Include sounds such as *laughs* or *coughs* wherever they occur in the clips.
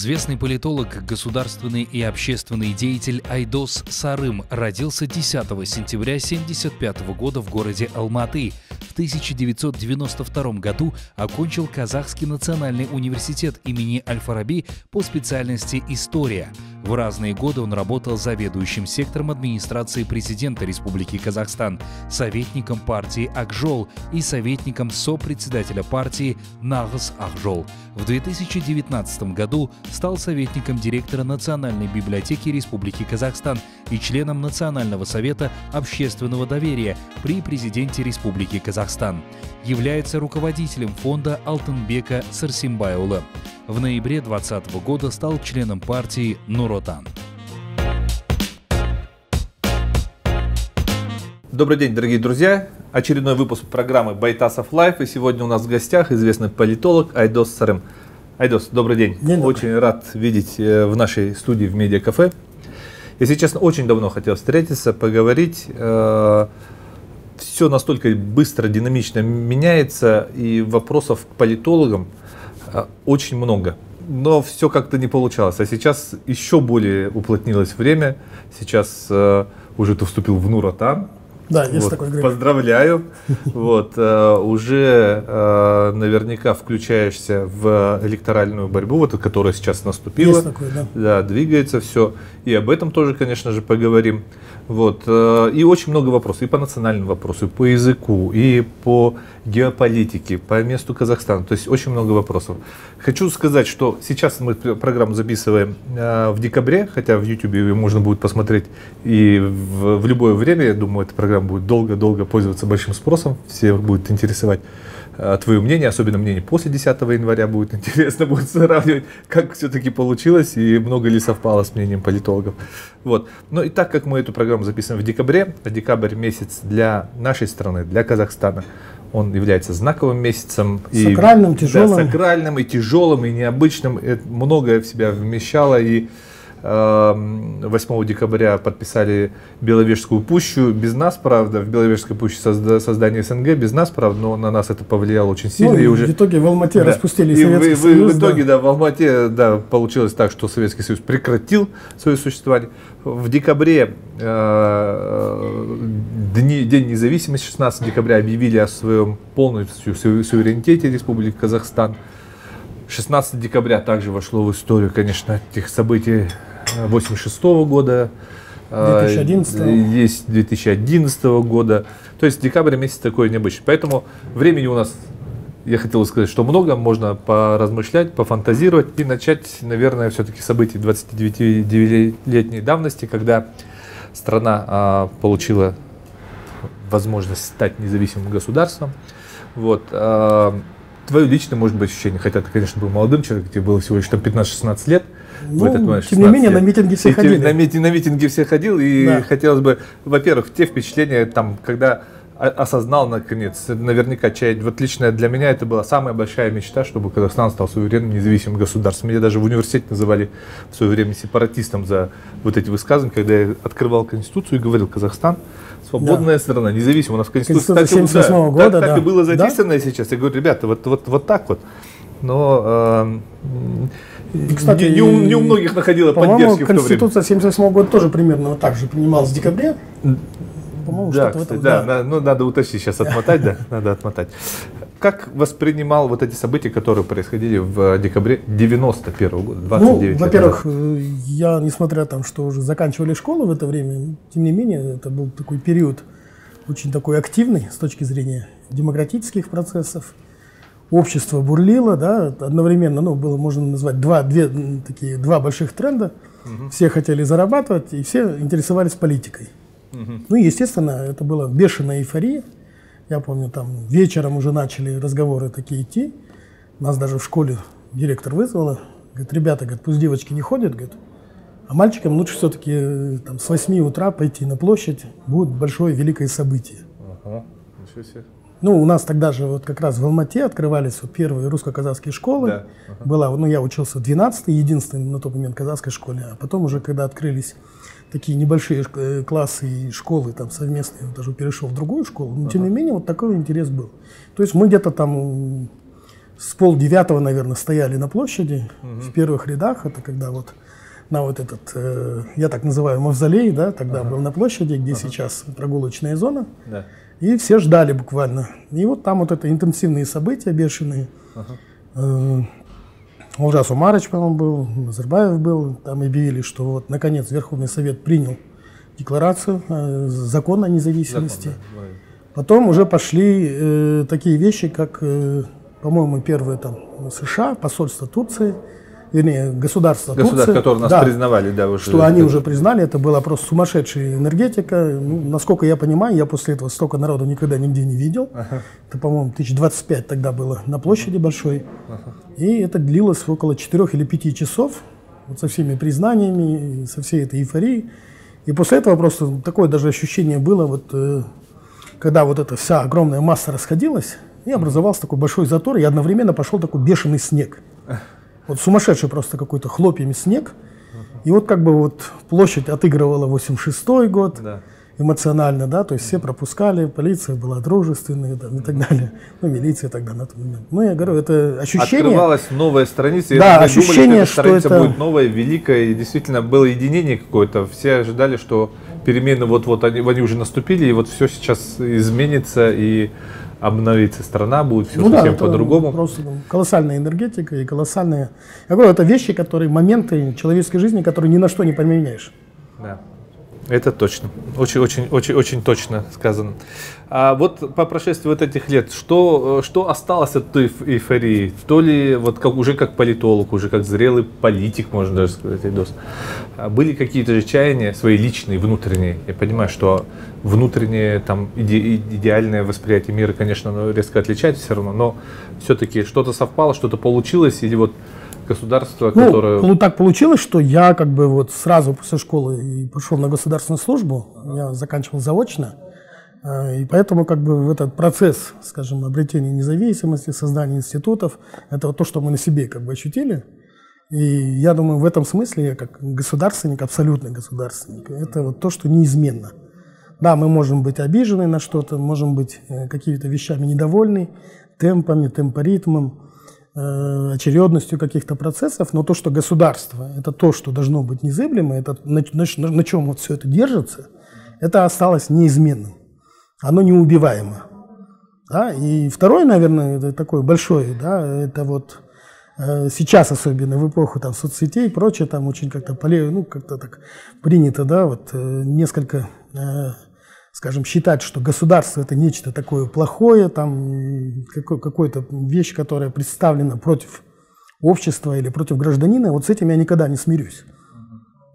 Известный политолог, государственный и общественный деятель Айдос Сарым родился 10 сентября 1975 года в городе Алматы. В 1992 году окончил Казахский национальный университет имени Аль-Фараби по специальности «История». В разные годы он работал заведующим сектором администрации президента Республики Казахстан, советником партии Акжол и советником сопредседателя партии Нагс Акжол. В 2019 году стал советником директора Национальной библиотеки Республики Казахстан и членом Национального совета общественного доверия при президенте Республики Казахстан. Является руководителем фонда Алтынбека Сарсенбайулы. В ноябре 2020 года стал членом партии Нур Отан. Добрый день, дорогие друзья! Очередной выпуск программы Байтасов Live. И сегодня у нас в гостях известный политолог Айдос Сарым. Айдос, добрый день. день очень добрый. рад видеть э, в нашей студии в Медиакафе. Если честно, очень давно хотел встретиться, поговорить. Э, Все настолько быстро, динамично меняется, и вопросов к политологам э, очень много. Но все как-то не получалось. А сейчас еще более уплотнилось время. Сейчас уже ты вступил в Нуротан, да, есть вот, такой грех. Поздравляю. *laughs* Вот, э, уже э, наверняка включаешься в электоральную борьбу, вот, которая сейчас наступила. Есть такой, да. Да, двигается все. И об этом тоже, конечно же, поговорим. Вот, э, и очень много вопросов, и по национальным вопросам, и по языку, и по геополитике, по месту Казахстана. То есть очень много вопросов. Хочу сказать, что сейчас мы программу записываем э, в декабре, хотя в YouTube ее можно будет посмотреть и в, в любое время. Я думаю, эта программа будет долго-долго пользоваться большим спросом, всех будет интересовать. Э, твое мнение, особенно мнение после 10 января будет *laughs* интересно будет сравнивать, как все-таки получилось и много ли совпало с мнением политологов. Вот. Но и так как мы эту программу записываем в декабре, а декабрь месяц для нашей страны, для Казахстана, он является знаковым месяцем. Сакральным, и, тяжелым. Да, сакральным и тяжелым, и необычным. Это многое в себя вмещало. И 8 декабря подписали Беловежскую пущу. Без нас, правда, в Беловежской пуще создание СНГ, без нас, правда, но на нас это повлияло очень сильно. Ну, и уже... В итоге в Алмате да. распустили и Советский в, Союз. В, в итоге, да. да, в Алмате да, получилось так, что Советский Союз прекратил свое существование. В декабре, э, дни, День независимости, 16 декабря, объявили о своем полностью суверенитете Республики Казахстан. 16 декабря также вошло в историю, конечно, этих событий 86 года, 2011. Э, есть 2011 года. То есть декабрь месяц такой необычный. Поэтому времени у нас, я хотел сказать, что много, можно поразмышлять, пофантазировать и начать, наверное, все-таки событий 29-летней давности, когда страна а, получила возможность стать независимым государством. Вот. А, твое личное, может быть, ощущение, хотя ты, конечно, был молодым человеком, тебе было всего лишь там 15-16 лет, ну, этот момент. Тем не менее, на митинги все и ходили. На, мити, на митинги все ходил, и да. хотелось бы, во-первых, те впечатления, там, когда осознал наконец, наверняка чаять. Вот лично для меня это была самая большая мечта, чтобы Казахстан стал суверенным независимым государством. Меня даже в университете называли в свое время сепаратистом за вот эти высказывания, когда я открывал Конституцию и говорил, Казахстан свободная да. страна, независимая. У нас в Конституции, Конституция кстати, да, года, так, да. так и было записано да? сейчас. Я говорю, ребята, вот, вот, вот так вот. Но э, кстати, не, не, у, не у многих находила поддержки в то. Конституция 78 года тоже примерно вот так же принималась в декабре. По-моему, да, кстати, этом, да, да. ну надо уточнить сейчас отмотать, да, надо отмотать. Как воспринимал вот эти события, которые происходили в декабре 91 -го года, 29 ну, Во-первых, я, несмотря там, что уже заканчивали школу в это время, тем не менее, это был такой период очень такой активный с точки зрения демократических процессов общество бурлило, да, одновременно, ну, было можно назвать два, две, такие, два больших тренда. Угу. Все хотели зарабатывать, и все интересовались политикой. Угу. Ну, естественно, это была бешеная эйфория. Я помню, там вечером уже начали разговоры такие идти. Нас даже в школе директор вызвала. Говорит, ребята, говорит, пусть девочки не ходят, говорит, а мальчикам лучше все-таки э, там, с 8 утра пойти на площадь. Будет большое великое событие. Ага, ничего себе. Ну, у нас тогда же вот как раз в Алмате открывались вот первые русско-казахские школы. Да. Ага. Была, ну, я учился в 12-й, единственной на тот момент казахской школе. А потом уже, когда открылись такие небольшие э, классы и школы там совместные, даже перешел в другую школу. Но, ага. тем не менее, вот такой интерес был. То есть мы где-то там с полдевятого, наверное, стояли на площади угу. в первых рядах. Это когда вот на вот этот, э, я так называю, мавзолей, да, тогда ага. был на площади, где ага. сейчас прогулочная зона. Да. И все ждали буквально. И вот там вот это интенсивные события бешеные. Ага. Э, Улжас Умарыч, по-моему, был, Назарбаев был. Там объявили, что вот наконец Верховный Совет принял декларацию, э, закон о независимости. Закон, да. Потом уже пошли э, такие вещи, как, э, по-моему, первые там США, посольство Турции, вернее, государство Государств, Турции. которые нас да, признавали, да, уже. Что они уже признали, это была просто сумасшедшая энергетика. Ну, насколько я понимаю, я после этого столько народу никогда нигде не видел. Ага. Это, по-моему, 1025 тогда было на площади большой. Ага. И это длилось около 4 или 5 часов, вот со всеми признаниями, со всей этой эйфорией. И после этого просто такое даже ощущение было, вот, э, когда вот эта вся огромная масса расходилась, и образовался такой большой затор, и одновременно пошел такой бешеный снег. Вот сумасшедший просто какой-то хлопьями снег. И вот как бы вот площадь отыгрывала 86 год. Да эмоционально, да, то есть все пропускали, полиция была дружественной там, и так далее, ну, милиция тогда на тот момент. Ну, я говорю, это ощущение... Открывалась новая страница, да, и ощущение, думали, что, эта страница что это... будет новая, великая, и действительно было единение какое-то, все ожидали, что перемены вот-вот, они, они уже наступили, и вот все сейчас изменится, и обновится страна, будет все ну совсем да, по-другому. Просто колоссальная энергетика и колоссальные... Я говорю, это вещи, которые, моменты человеческой жизни, которые ни на что не поменяешь. Да. Это точно. Очень, очень, очень, очень точно сказано. А вот по прошествии вот этих лет, что, что осталось от той эйфории? То ли вот как, уже как политолог, уже как зрелый политик, можно даже сказать, Айдос, а были какие-то же чаяния свои личные, внутренние? Я понимаю, что внутреннее, там, иде, идеальное восприятие мира, конечно, оно резко отличается все равно, но все-таки что-то совпало, что-то получилось, или вот государство, ну, которое... Ну, так получилось, что я как бы вот сразу после школы пошел на государственную службу, я заканчивал заочно, э, и поэтому как бы в этот процесс, скажем, обретения независимости, создания институтов, это вот то, что мы на себе как бы ощутили. И я думаю, в этом смысле я как государственник, абсолютный государственник, это вот то, что неизменно. Да, мы можем быть обижены на что-то, можем быть э, какими-то вещами недовольны, темпами, темпоритмом, очередностью каких-то процессов, но то, что государство – это то, что должно быть незыблемо, это на, на, на чем вот все это держится, это осталось неизменным. Оно неубиваемо. Да? И второе, наверное, такое большое, да, это вот э, сейчас особенно в эпоху там соцсетей и прочее, там очень как-то ну как-то так принято, да, вот э, несколько скажем, считать, что государство это нечто такое плохое, там какой-то вещь, которая представлена против общества или против гражданина, вот с этим я никогда не смирюсь.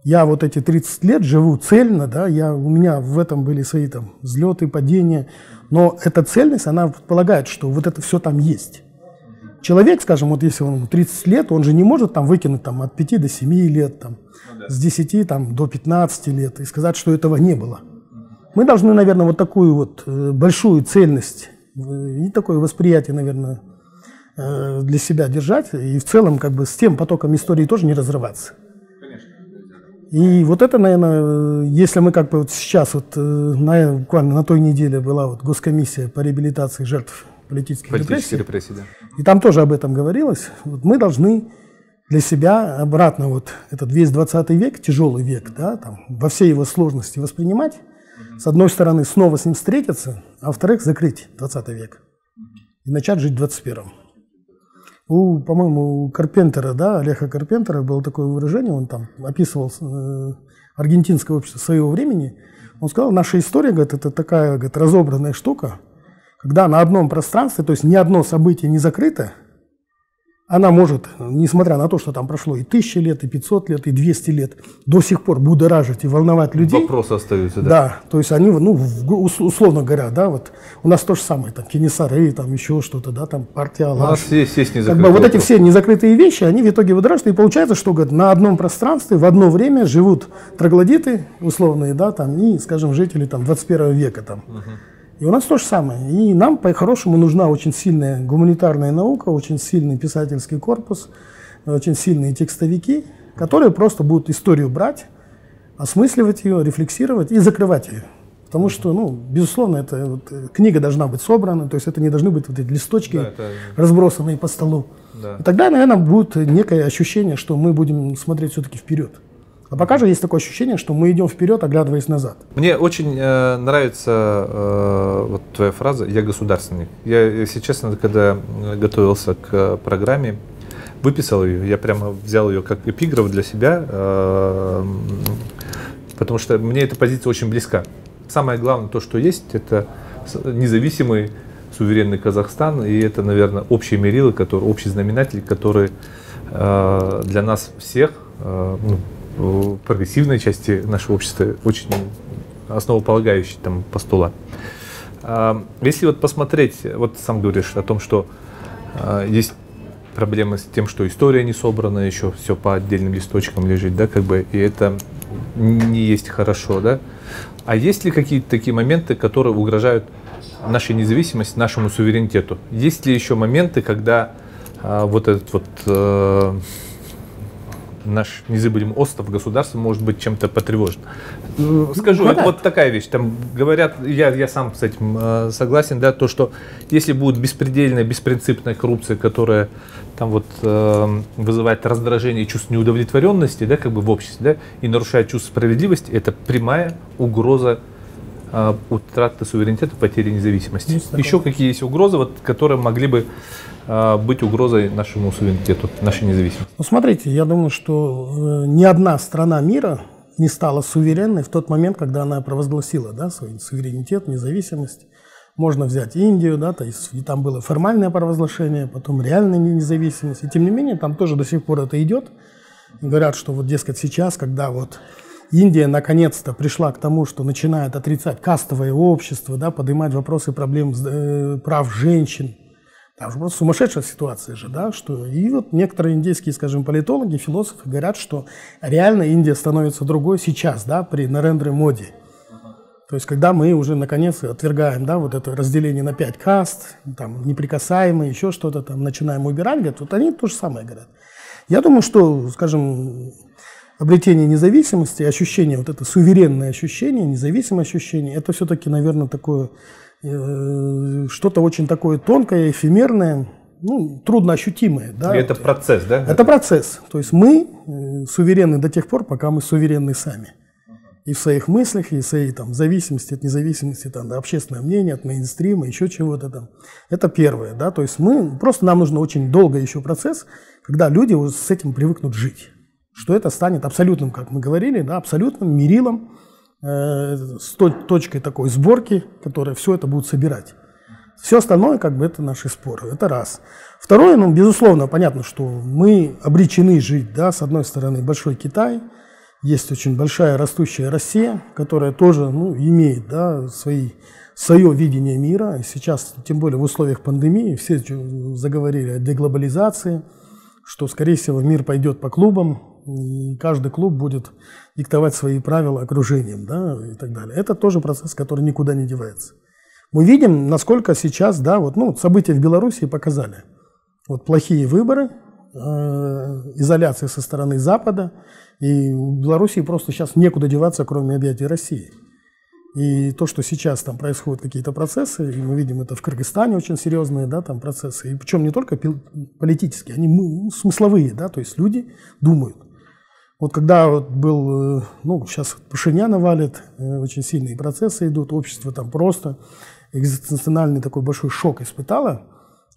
Я вот эти 30 лет живу цельно, да, я, у меня в этом были свои там взлеты, падения, но эта цельность, она предполагает, что вот это все там есть. Человек, скажем, вот если он 30 лет, он же не может там выкинуть там, от 5 до 7 лет, там, ну, да. с 10 там, до 15 лет и сказать, что этого не было. Мы должны, наверное, вот такую вот э, большую цельность э, и такое восприятие, наверное, э, для себя держать, и в целом как бы с тем потоком истории тоже не разрываться. И вот это, наверное, если мы как бы вот сейчас, вот на, буквально на той неделе была вот госкомиссия по реабилитации жертв политических, политических репрессий, репрессий да. и там тоже об этом говорилось, вот мы должны для себя обратно вот этот весь 20 век, тяжелый век, да, там, во всей его сложности воспринимать, с одной стороны, снова с ним встретиться, а во-вторых, закрыть 20 век и начать жить в 21-м. У, по-моему, у Карпентера, да, Олега Карпентера было такое выражение, он там описывал э, аргентинское общество своего времени. Он сказал, наша история, говорит, это такая говорит, разобранная штука, когда на одном пространстве, то есть ни одно событие не закрыто, она может, несмотря на то, что там прошло и тысячи лет, и 500 лет, и 200 лет, до сих пор будоражить и волновать людей. Вопросы остаются, да? Да, то есть они, ну, условно говоря, да, вот у нас то же самое, там, кинесары, там, еще что-то, да, там, партия Алаш. У нас есть, есть незакрытые как бы, Вот эти все незакрытые вещи, они в итоге будоражат, и получается, что, говорит, на одном пространстве в одно время живут троглодиты условные, да, там, и, скажем, жители, там, 21 века, там. Угу. И у нас то же самое. И нам, по-хорошему, нужна очень сильная гуманитарная наука, очень сильный писательский корпус, очень сильные текстовики, которые просто будут историю брать, осмысливать ее, рефлексировать и закрывать ее. Потому что, ну, безусловно, это вот, э, книга должна быть собрана, то есть это не должны быть вот эти листочки, да, это... разбросанные по столу. Да. И тогда, наверное, будет некое ощущение, что мы будем смотреть все-таки вперед. А пока же есть такое ощущение, что мы идем вперед, оглядываясь назад. Мне очень э, нравится э, вот твоя фраза «я государственник». Я, если честно, когда готовился к программе, выписал ее, я прямо взял ее как эпиграф для себя, э, потому что мне эта позиция очень близка. Самое главное, то, что есть, это независимый суверенный Казахстан, и это, наверное, общие мерилы, которые, общий знаменатель, который э, для нас всех, э, ну, прогрессивной части нашего общества очень основополагающий там постулат. Э, если вот посмотреть, вот сам говоришь о том, что э, есть проблемы с тем, что история не собрана, еще все по отдельным листочкам лежит, да, как бы, и это не есть хорошо, да. А есть ли какие-то такие моменты, которые угрожают нашей независимости, нашему суверенитету? Есть ли еще моменты, когда а, вот этот вот э, наш незабываемый остров государства может быть чем-то потревожен. Скажу, ну, это вот такая вещь. Там говорят, я, я сам с этим э, согласен, да, то, что если будет беспредельная, беспринципная коррупция, которая там вот э, вызывает раздражение и чувство неудовлетворенности, да, как бы в обществе, да, и нарушает чувство справедливости, это прямая угроза э, утраты суверенитета, потери независимости. Еще какие есть угрозы, вот, которые могли бы быть угрозой нашему суверенитету, нашей независимости? Ну, смотрите, я думаю, что э, ни одна страна мира не стала суверенной в тот момент, когда она провозгласила да, свой суверенитет, независимость. Можно взять Индию, да, то есть и там было формальное провозглашение, потом реальная независимость. И тем не менее, там тоже до сих пор это идет. Говорят, что вот, дескать, сейчас, когда вот Индия наконец-то пришла к тому, что начинает отрицать кастовое общество, да, поднимать вопросы проблем э, прав женщин. Там же просто сумасшедшая ситуация же, да, что и вот некоторые индийские, скажем, политологи, философы говорят, что реально Индия становится другой сейчас, да, при Нарендре Моди. То есть, когда мы уже наконец отвергаем, да, вот это разделение на пять каст, там, неприкасаемые, еще что-то там, начинаем убирать, говорят, вот они то же самое говорят. Я думаю, что, скажем, обретение независимости, ощущение, вот это суверенное ощущение, независимое ощущение, это все-таки, наверное, такое, что-то очень такое тонкое, эфемерное, ну, трудно ощутимое. Да? И это процесс, да? Это процесс. То есть мы э, суверенны до тех пор, пока мы суверенны сами и в своих мыслях, и в своей там, зависимости от независимости, там, да, общественное мнение, от мейнстрима, еще чего-то там. Это первое, да, то есть мы, просто нам нужно очень долго еще процесс, когда люди уже с этим привыкнут жить, что это станет абсолютным, как мы говорили, да, абсолютным мерилом, э, с точкой такой сборки, которая все это будет собирать. Все остальное, как бы, это наши споры. Это раз. Второе, ну, безусловно, понятно, что мы обречены жить, да, с одной стороны, большой Китай – есть очень большая растущая Россия, которая тоже ну, имеет да, свои, свое видение мира. Сейчас, тем более в условиях пандемии, все заговорили о деглобализации, что, скорее всего, мир пойдет по клубам, и каждый клуб будет диктовать свои правила окружением да, и так далее. Это тоже процесс, который никуда не девается. Мы видим, насколько сейчас, да, вот, ну, события в Беларуси показали. Вот плохие выборы, э, изоляция со стороны Запада – и в Белоруссии просто сейчас некуда деваться, кроме объятий России. И то, что сейчас там происходят какие-то процессы, и мы видим это в Кыргызстане очень серьезные да, там процессы, и причем не только политические, они ну, смысловые, да, то есть люди думают. Вот когда вот был, э, ну, сейчас Пашиняна валит, э, очень сильные процессы идут, общество там просто экзистенциональный такой большой шок испытало,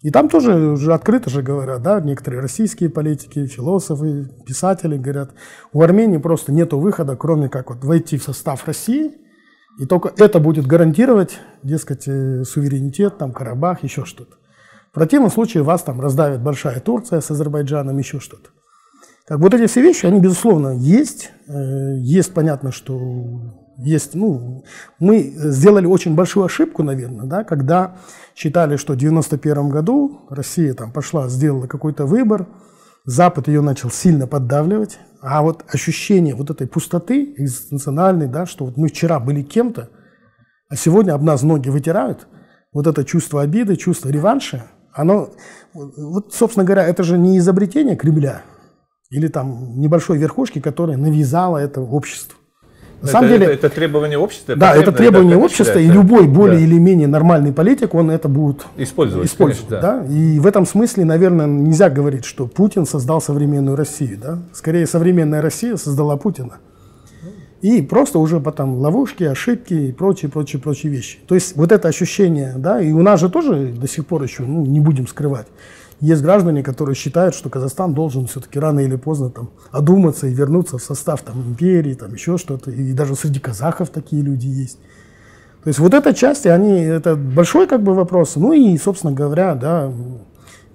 и там тоже уже открыто же говорят, да, некоторые российские политики, философы, писатели говорят, у Армении просто нет выхода, кроме как вот войти в состав России, и только это будет гарантировать, дескать, э, суверенитет, там, Карабах, еще что-то. В противном случае вас там раздавит большая Турция с Азербайджаном, еще что-то. Как вот эти все вещи, они, безусловно, есть. Э, есть, понятно, что есть, ну, мы сделали очень большую ошибку, наверное, да, когда считали, что в 91 году Россия там пошла, сделала какой-то выбор, Запад ее начал сильно поддавливать, а вот ощущение вот этой пустоты экзистенциональной, да, что вот мы вчера были кем-то, а сегодня об нас ноги вытирают, вот это чувство обиды, чувство реванша, оно, вот, собственно говоря, это же не изобретение Кремля или там небольшой верхушки, которая навязала это обществу. На это, самом деле, это, это требование общества? Да, это требование это, общества, и любой более да. или менее нормальный политик, он это будет использовать. использовать конечно, да. Да? И в этом смысле, наверное, нельзя говорить, что Путин создал современную Россию. Да? Скорее, современная Россия создала Путина. И просто уже потом ловушки, ошибки и прочие, прочие, прочие вещи. То есть вот это ощущение, да, и у нас же тоже до сих пор еще, ну, не будем скрывать, есть граждане, которые считают, что Казахстан должен все-таки рано или поздно там одуматься и вернуться в состав там, империи, там еще что-то. И даже среди казахов такие люди есть. То есть вот эта часть, они, это большой как бы вопрос. Ну и, собственно говоря, да,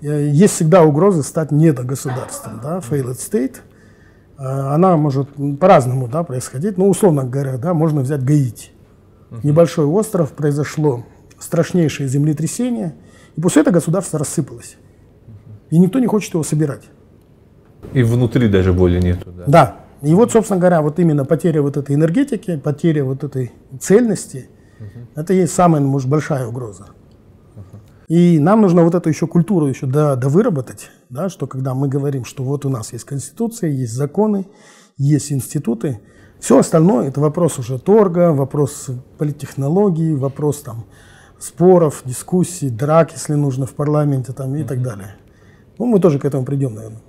есть всегда угроза стать недогосударством, да, failed state. А, она может по-разному да, происходить. Ну, условно говоря, да, можно взять Гаити. Небольшой остров, произошло страшнейшее землетрясение, и после этого государство рассыпалось и никто не хочет его собирать. И внутри даже боли нету. Да. да. И вот, собственно говоря, вот именно потеря вот этой энергетики, потеря вот этой цельности, угу. это есть самая, может, большая угроза. Угу. И нам нужно вот эту еще культуру еще до, выработать, да, что когда мы говорим, что вот у нас есть конституция, есть законы, есть институты, все остальное это вопрос уже торга, вопрос политтехнологии, вопрос там споров, дискуссий, драк, если нужно в парламенте там и так далее. Ну, мы тоже к этому придем, наверное.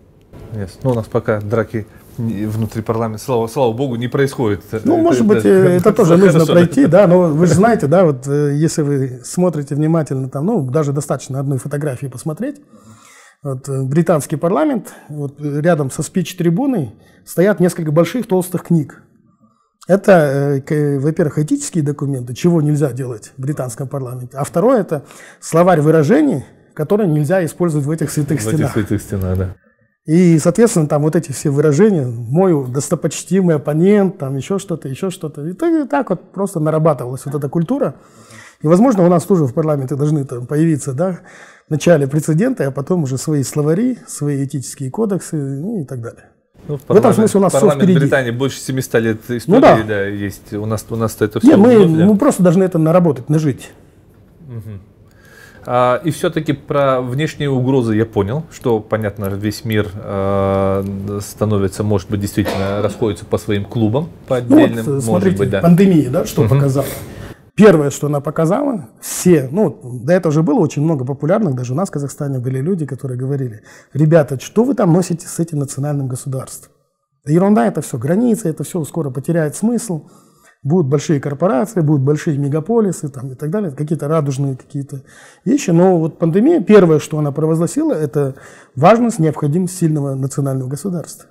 Yes. Ну, у нас пока драки внутри парламента, слава, слава богу, не происходит. Ну, это, может быть, *laughs* это, это тоже нужно хорошо. пройти, да, но вы же знаете, да, вот э, если вы смотрите внимательно, там, ну, даже достаточно одной фотографии посмотреть, вот, э, британский парламент, вот, рядом со спич-трибуной стоят несколько больших толстых книг. Это, э, во-первых, этические документы, чего нельзя делать в британском парламенте, а второе – это словарь выражений, которые нельзя использовать в этих святых в стенах. В этих святых стенах, да. И, соответственно, там вот эти все выражения, мой достопочтимый оппонент, там еще что-то, еще что-то. И так вот просто нарабатывалась вот эта культура. И, возможно, у нас тоже в парламенте должны там появиться, да, вначале прецеденты, а потом уже свои словари, свои этические кодексы ну, и так далее. Ну, в, в этом смысле у нас все впереди. Британии больше 700 лет истории, ну, да. да, есть. У нас, у нас это все. Нет, мы, мы просто должны это наработать, нажить. Угу. А, и все-таки про внешние угрозы я понял, что, понятно, весь мир а, становится, может быть, действительно расходится по своим клубам, по отдельным, ну, вот, смотрите, может быть, да. Пандемия, да, что угу. показала? Первое, что она показала, все, ну, до этого же было очень много популярных, даже у нас в Казахстане были люди, которые говорили, ребята, что вы там носите с этим национальным государством? Да ерунда это все, границы, это все скоро потеряет смысл будут большие корпорации, будут большие мегаполисы там, и так далее, какие-то радужные какие-то вещи. Но вот пандемия, первое, что она провозгласила, это важность, необходимость сильного национального государства.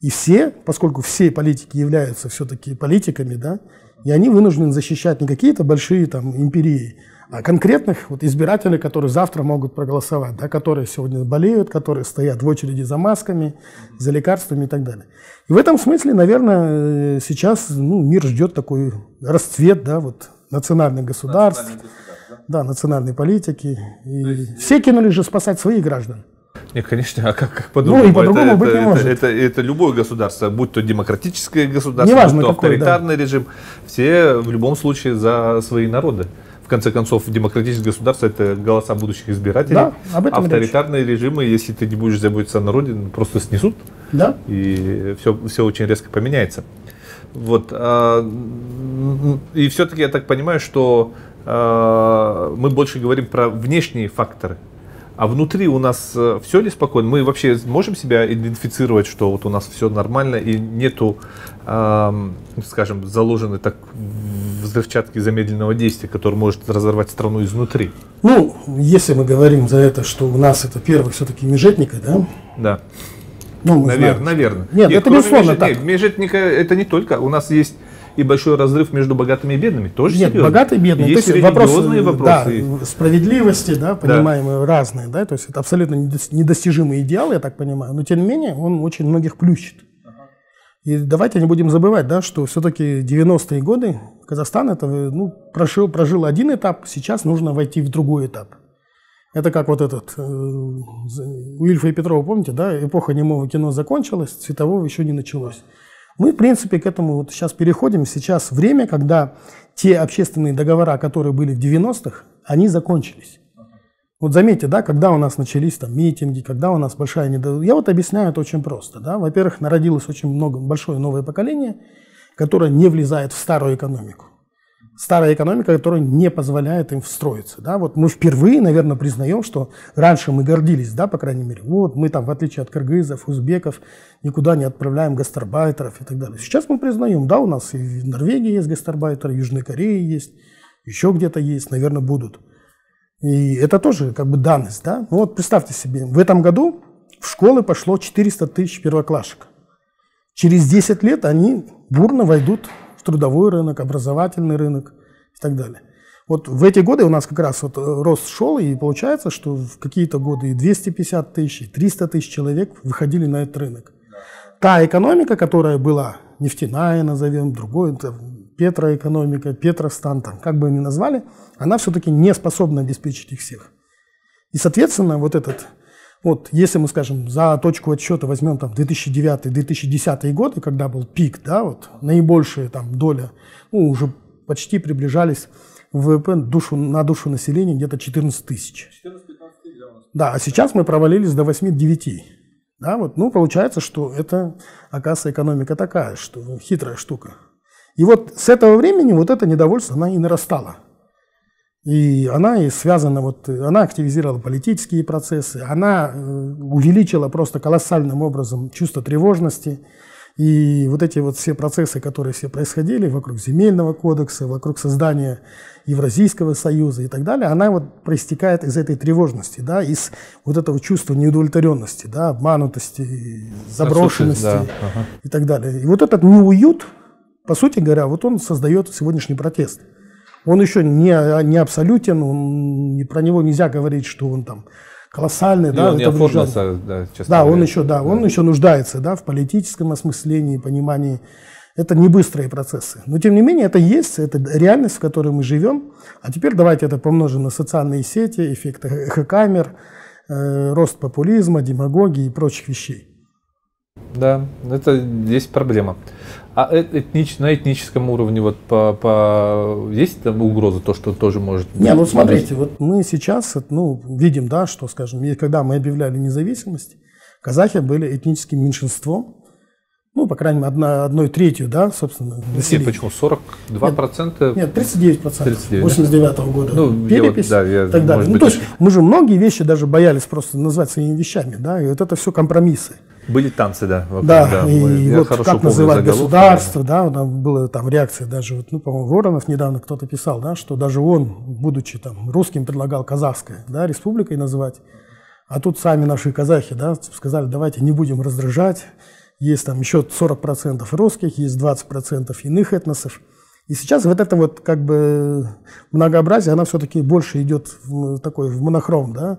И все, поскольку все политики являются все-таки политиками, да, и они вынуждены защищать не какие-то большие там империи, конкретных вот, избирателей, которые завтра могут проголосовать, да, которые сегодня болеют, которые стоят в очереди за масками, за лекарствами и так далее. И в этом смысле, наверное, сейчас ну, мир ждет такой расцвет да, вот, национальных государств, национальный да? да, национальной политики. И есть... Все кинулись же спасать своих граждан. Нет, конечно, а как, как по-другому? Ну и по-другому это, быть это, не может. Это, это, это любое государство, будь то демократическое государство, Неважно будь то какой, авторитарный да. режим, все в любом случае за свои народы в конце концов, демократическое государство – это голоса будущих избирателей. Да, об этом Авторитарные речь. режимы, если ты не будешь заботиться о народе, просто снесут. Да. И все, все очень резко поменяется. Вот. А, и все-таки я так понимаю, что а, мы больше говорим про внешние факторы, а внутри у нас э, все ли спокойно? Мы вообще можем себя идентифицировать, что вот у нас все нормально и нету, скажем, заложенной так взрывчатки замедленного действия, который может разорвать страну изнутри? Ну, если мы говорим за это, что у нас это первый все-таки межетника, да? Да. Ну, Навер, наверное. Нет, нет это безусловно межет, так. Нет, межетника это не только. У нас есть и большой разрыв между богатыми и бедными. Тоже Нет, серьезно. богатые и бедные. Есть то есть религиозные вопросы. Да, справедливости, да, понимаемые да. разные. Да, то есть это абсолютно недостижимый идеал, я так понимаю. Но тем не менее он очень многих плющит. И давайте не будем забывать, да, что все-таки 90-е годы Казахстан это, ну, прожил, прожил один этап, сейчас нужно войти в другой этап. Это как вот этот, э, у и Петрова, помните, да, эпоха немого кино закончилась, цветового еще не началось. Мы, в принципе, к этому вот сейчас переходим. Сейчас время, когда те общественные договора, которые были в 90-х, они закончились. Вот заметьте, да, когда у нас начались там митинги, когда у нас большая недовольность. Я вот объясняю это очень просто. Да. Во-первых, народилось очень много, большое новое поколение, которая не влезает в старую экономику. Старая экономика, которая не позволяет им встроиться. Да? Вот мы впервые, наверное, признаем, что раньше мы гордились, да, по крайней мере. Вот мы там, в отличие от кыргызов, узбеков, никуда не отправляем гастарбайтеров и так далее. Сейчас мы признаем, да, у нас и в Норвегии есть гастарбайтеры, в Южной Корее есть, еще где-то есть, наверное, будут. И это тоже как бы данность, да. Ну вот представьте себе, в этом году в школы пошло 400 тысяч первоклашек. Через 10 лет они бурно войдут в трудовой рынок, образовательный рынок и так далее. Вот в эти годы у нас как раз вот рост шел, и получается, что в какие-то годы и 250 тысяч, и 300 тысяч человек выходили на этот рынок. Та экономика, которая была нефтяная, назовем, другой, петроэкономика, петростан, там, как бы они назвали, она все-таки не способна обеспечить их всех. И, соответственно, вот этот, вот если мы, скажем, за точку отсчета возьмем там 2009-2010 годы, когда был пик, да, вот наибольшая там доля, ну, уже почти приближались ВВП душу, на душу населения где-то 14 тысяч. 14-15 тысяч, да. Да, а сейчас мы провалились до 8-9. Да, вот, ну, получается, что это, оказывается, экономика такая, что хитрая штука. И вот с этого времени вот это недовольство, она и нарастала. И она и связана, вот, она активизировала политические процессы, она э, увеличила просто колоссальным образом чувство тревожности. И вот эти вот все процессы, которые все происходили вокруг земельного кодекса, вокруг создания Евразийского союза и так далее, она вот проистекает из этой тревожности, да, из вот этого чувства неудовлетворенности, да, обманутости, заброшенности да, ага. и так далее. И вот этот неуют, по сути говоря, вот он создает сегодняшний протест. Он еще не, не абсолютен, он, про него нельзя говорить, что он там колоссальный, да, он не оформился, да, да, он еще, да, да, он еще нуждается, да, в политическом осмыслении, понимании. Это не быстрые процессы. Но тем не менее это есть, это реальность, в которой мы живем. А теперь давайте это помножим на социальные сети, эффекты эхокамер, э, рост популизма, демагогии и прочих вещей. Да, это здесь проблема. А э, этнич, на этническом уровне вот по, по есть там угроза, то, что тоже может Не, ну смотрите, вот мы сейчас ну, видим, да, что, скажем, когда мы объявляли независимость, казахи были этническим меньшинством, ну, по крайней мере, одна, одной третью, да, собственно, населения. Нет, почему? 42 процента? Нет, 39 процентов. 89 -го года. Ну, перепись вот, да, я, и так далее. Ну, быть, то есть мы же многие вещи даже боялись просто назвать своими вещами, да, и вот это все компромиссы. Были танцы, да. Вокруг, да, да, и я вот как называть государство, да, там была там реакция даже, вот, ну, по-моему, Воронов недавно кто-то писал, да, что даже он, будучи там русским, предлагал казахское, да, республикой называть, а тут сами наши казахи, да, сказали, давайте не будем раздражать, есть там еще 40% русских, есть 20% иных этносов. И сейчас вот это вот как бы многообразие, она все-таки больше идет в такой в монохром, да,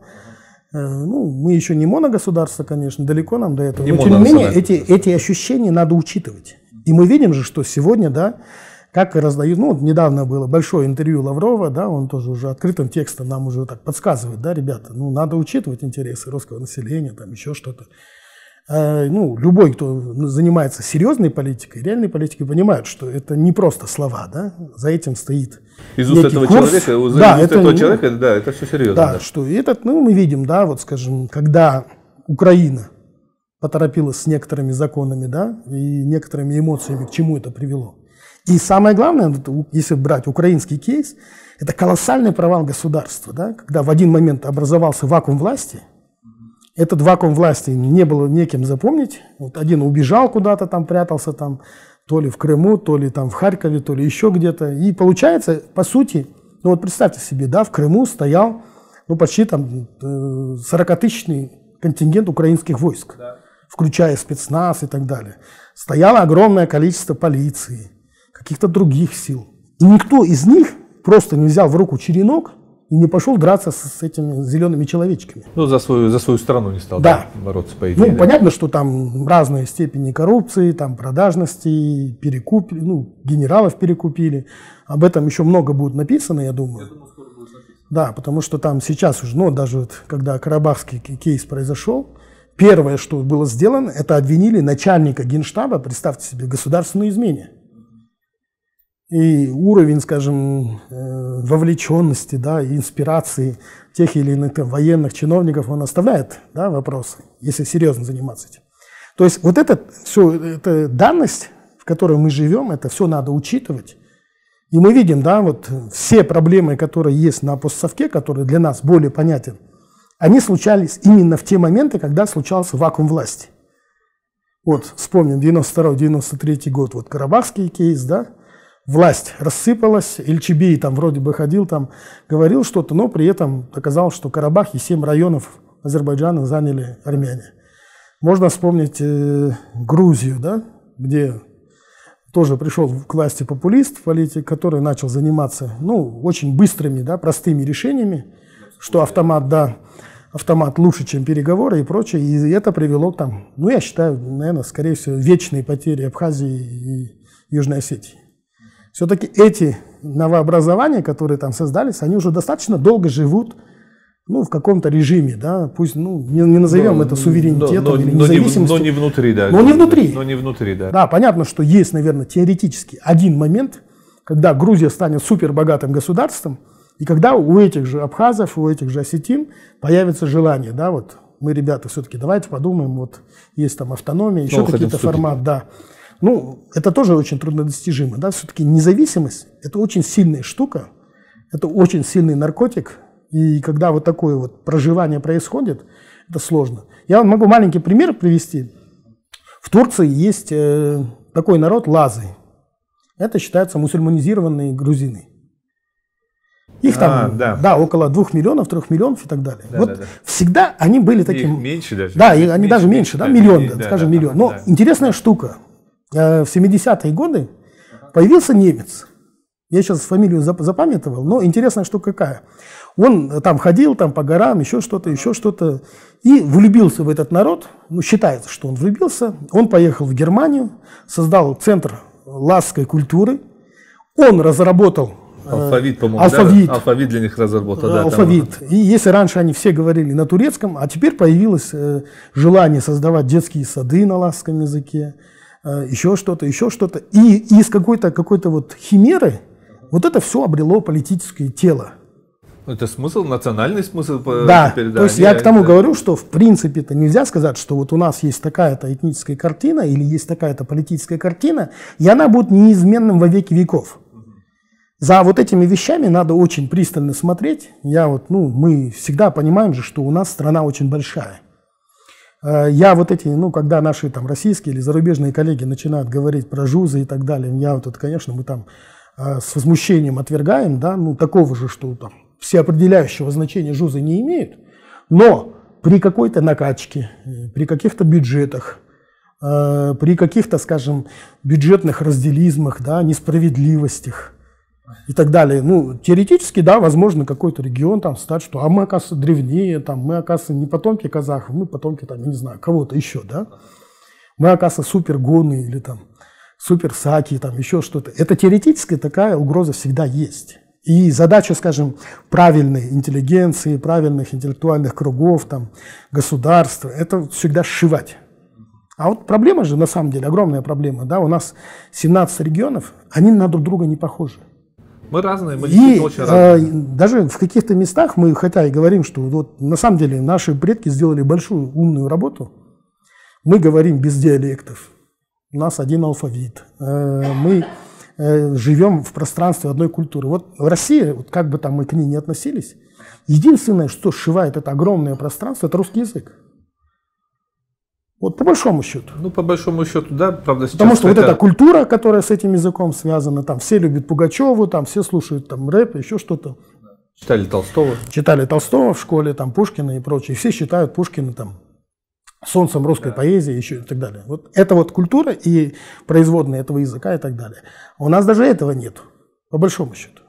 ну, мы еще не моногосударство, конечно, далеко нам до этого. Не Но, тем не менее, эти, эти ощущения надо учитывать. И мы видим же, что сегодня, да, как раздают, ну, вот недавно было большое интервью Лаврова, да, он тоже уже открытым текстом нам уже так подсказывает, да, ребята, ну, надо учитывать интересы русского населения, там еще что-то. Э, ну, любой, кто занимается серьезной политикой, реальной политикой, понимает, что это не просто слова, да, за этим стоит из уст этого курс. человека, из да, уст это, этого человека, да, это все серьезно. Да, да, что этот, ну, мы видим, да, вот, скажем, когда Украина поторопилась с некоторыми законами, да, и некоторыми эмоциями, к чему это привело. И самое главное, если брать украинский кейс, это колоссальный провал государства, да, когда в один момент образовался вакуум власти – этот вакуум власти не было неким запомнить. Вот один убежал куда-то там, прятался там, то ли в Крыму, то ли там в Харькове, то ли еще где-то. И получается, по сути, ну вот представьте себе, да, в Крыму стоял ну, почти там 40-тысячный э, контингент украинских войск, да. включая спецназ и так далее. Стояло огромное количество полиции, каких-то других сил. И никто из них просто не взял в руку черенок и не пошел драться с, с этими зелеными человечками. Ну, за свою, за свою страну не стал да. Да, бороться, по идее. Ну, понятно, что там разные степени коррупции, там продажности, перекуп, ну, генералов перекупили. Об этом еще много будет написано, я думаю. Я думаю, скоро будет написано. Да, потому что там сейчас уже, ну, даже вот, когда Карабахский кейс произошел, первое, что было сделано, это обвинили начальника генштаба, представьте себе, государственную измене и уровень, скажем, э, вовлеченности, да, и инспирации тех или иных там, военных чиновников, он оставляет да, вопросы, если серьезно заниматься этим. То есть вот это все, эта данность, в которой мы живем, это все надо учитывать. И мы видим, да, вот все проблемы, которые есть на постсовке, которые для нас более понятен, они случались именно в те моменты, когда случался вакуум власти. Вот вспомним 92-93 год, вот Карабахский кейс, да, власть рассыпалась, Ильчебей там вроде бы ходил, там говорил что-то, но при этом оказалось, что Карабах и 7 районов Азербайджана заняли армяне. Можно вспомнить э, Грузию, да, где тоже пришел к власти популист, политик, который начал заниматься ну, очень быстрыми, да, простыми решениями, что автомат, да, автомат лучше, чем переговоры и прочее. И это привело там, ну, я считаю, наверное, скорее всего, вечные потери Абхазии и Южной Осетии. Все-таки эти новообразования, которые там создались, они уже достаточно долго живут ну, в каком-то режиме, да, пусть, ну, не, не назовем но, это суверенитетом но, или независимостью. Но не внутри, да. Но не внутри. Но не внутри, да. Да, понятно, что есть, наверное, теоретически один момент, когда Грузия станет супербогатым государством, и когда у этих же абхазов, у этих же осетин появится желание, да, вот мы, ребята, все-таки давайте подумаем, вот есть там автономия, еще какие-то форматы, да. Ну, это тоже очень труднодостижимо, да, все-таки независимость – это очень сильная штука, это очень сильный наркотик, и когда вот такое вот проживание происходит, это сложно. Я вам могу маленький пример привести. В Турции есть э, такой народ лазы. Это считается мусульманизированные грузины. Их там, а, да. да, около двух миллионов, трех миллионов и так далее. Да, вот да, да. всегда они были таким... Их меньше даже. Да, и они даже меньше, да, миллион, да, скажем, да, миллион. Но да. интересная штука. Э, в 70-е годы появился немец. Я сейчас фамилию запамятовал, но интересная штука какая. Он там ходил там по горам, еще что-то, еще что-то, и влюбился в этот народ. Ну, считается, что он влюбился. Он поехал в Германию, создал центр ласской культуры. Он разработал Алфавит, по-моему, алфавит. Да? алфавит для них разработал. Да, алфавит. Там. И если раньше они все говорили на турецком, а теперь появилось э, желание создавать детские сады на ласском языке, э, еще что-то, еще что-то. И, и из какой-то какой вот химеры вот это все обрело политическое тело. Это смысл, национальный смысл. Да, теперь, да то есть я к тому это... говорю, что в принципе это нельзя сказать, что вот у нас есть такая-то этническая картина или есть такая-то политическая картина, и она будет неизменным во веки веков. За вот этими вещами надо очень пристально смотреть. Я вот, ну, мы всегда понимаем же, что у нас страна очень большая. Э, я вот эти, ну, когда наши там российские или зарубежные коллеги начинают говорить про жузы и так далее, я вот это, конечно, мы там э, с возмущением отвергаем, да, ну, такого же, что там всеопределяющего значения жузы не имеют, но при какой-то накачке, при каких-то бюджетах, э, при каких-то, скажем, бюджетных разделизмах, да, несправедливостях и так далее. Ну, теоретически, да, возможно, какой-то регион там стать, что а мы, оказывается, древнее, там, мы, оказывается, не потомки казахов, мы потомки, там, я не знаю, кого-то еще, да. Мы, оказывается, супергоны или там суперсаки, там, еще что-то. Это теоретически такая угроза всегда есть. И задача, скажем, правильной интеллигенции, правильных интеллектуальных кругов, там, государства, это всегда сшивать. А вот проблема же, на самом деле, огромная проблема. Да? У нас 17 регионов, они на друг друга не похожи. Мы разные, мы и, очень разные. Э, даже в каких-то местах мы, хотя и говорим, что вот на самом деле наши предки сделали большую умную работу, мы говорим без диалектов. У нас один алфавит. Э, мы Э, живем в пространстве одной культуры. Вот в России, вот как бы там мы к ней не относились, единственное, что сшивает это огромное пространство, это русский язык. Вот по большому счету. Ну, по большому счету, да, правда, сейчас Потому что хотя... вот эта культура, которая с этим языком связана, там все любят Пугачеву, там все слушают там рэп, еще что-то. Читали Толстого. Читали Толстого в школе, там Пушкина и прочее. Все считают Пушкина там солнцем русской да. поэзии еще и так далее. Вот это вот культура и производные этого языка и так далее. У нас даже этого нет, по большому счету.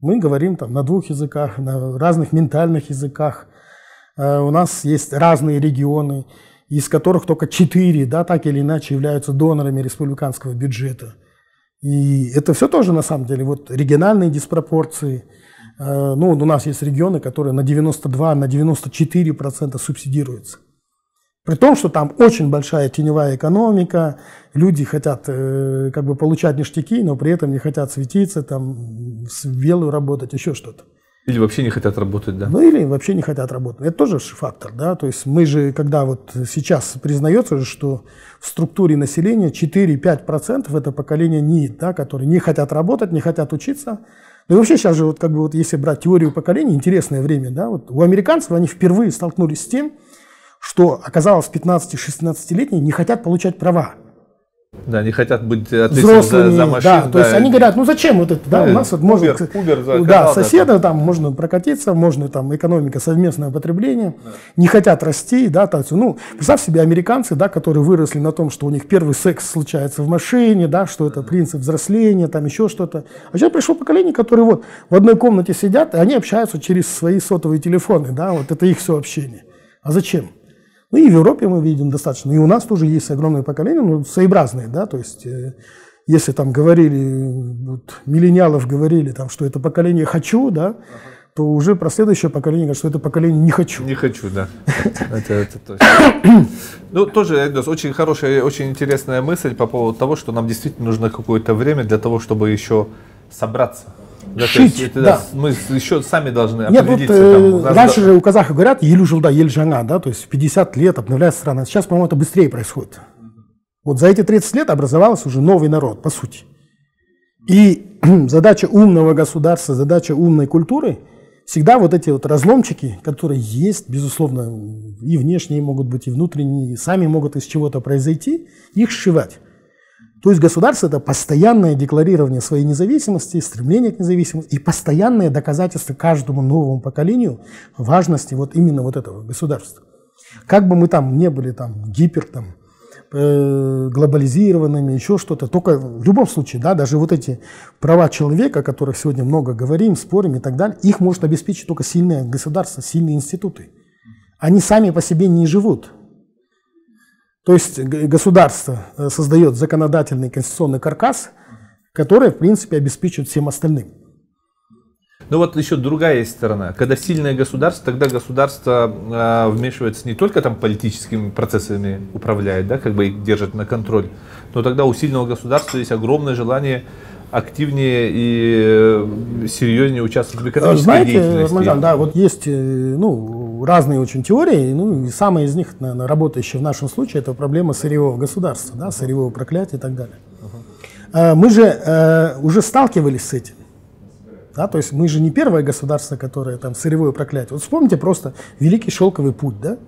Мы говорим там на двух языках, на разных ментальных языках. Э, у нас есть разные регионы, из которых только четыре, да, так или иначе являются донорами республиканского бюджета. И это все тоже на самом деле вот региональные диспропорции. Э, ну, у нас есть регионы, которые на 92, на 94 процента субсидируются. При том, что там очень большая теневая экономика, люди хотят э, как бы получать ништяки, но при этом не хотят светиться, там, с белую работать, еще что-то. Или вообще не хотят работать, да? Ну или вообще не хотят работать. Это тоже фактор, да. То есть мы же, когда вот сейчас признается что в структуре населения 4-5% это поколение НИИТ, да, которые не хотят работать, не хотят учиться. Ну и вообще сейчас же, вот как бы вот если брать теорию поколений, интересное время, да, вот у американцев они впервые столкнулись с тем, что оказалось 15-16-летние не хотят получать права. Да, не хотят быть взрослыми, за, за машин. да, то есть они говорят, ну зачем вот это, да, Да, у нас вот можно, Uber заказал, да, да, соседа там можно прокатиться, можно там экономика, совместное потребление, не хотят расти, да, то есть, ну, представь себе американцы, да, которые выросли на том, что у них первый секс случается в машине, да, что это принцип взросления, там еще что-то. А сейчас пришло поколение, которые вот в одной комнате сидят, и они общаются через свои сотовые телефоны, да, вот это их все общение. А зачем? Ну и в Европе мы видим достаточно, и у нас тоже есть огромное поколение, ну, своеобразные, да, то есть э, если там говорили, вот, миллениалов говорили, там, что это поколение «хочу», да, то уже про следующее поколение говорят, что это поколение «не хочу». Не хочу, да. *laughs* Это, это точно. *coughs* Ну, тоже, Айдос, очень хорошая, очень интересная мысль по поводу того, что нам действительно нужно какое-то время для того, чтобы еще собраться. Да, Шить, есть это, да. Мы еще сами должны Нет, вот определиться. там, раньше же у казахов говорят «елу жылда, ель жана», да, то есть в 50 лет обновляется страна. Сейчас, по-моему, это быстрее происходит. Вот за эти 30 лет образовался уже новый народ, по сути. И *clears throat* задача умного государства, задача умной культуры всегда вот эти вот разломчики, которые есть, безусловно, и внешние могут быть, и внутренние, и сами могут из чего-то произойти, их сшивать. То есть государство – это постоянное декларирование своей независимости, стремление к независимости и постоянное доказательство каждому новому поколению важности вот именно вот этого государства. Как бы мы там не были там гипер там, э, глобализированными, еще что-то, только в любом случае, да, даже вот эти права человека, о которых сегодня много говорим, спорим и так далее, их может обеспечить только сильное государство, сильные институты. Они сами по себе не живут. То есть государство э, создает законодательный конституционный каркас, который, в принципе, обеспечивает всем остальным. Ну вот еще другая сторона. Когда сильное государство, тогда государство э, вмешивается не только там политическими процессами управляет, да, как бы их держит на контроль, но тогда у сильного государства есть огромное желание активнее и э, серьезнее участвовать в экономической Знаете, деятельности. Рамазан, да, вот есть э, ну, разные очень теории, ну, и самая из них, наверное, работающая в нашем случае, это проблема сырьевого государства, да, сырьевого проклятия и так далее. Э, Мы же э, уже сталкивались с этим. Да, то есть мы же не первое государство, которое там сырьевое проклятие. Вот вспомните просто Великий Шелковый путь, да?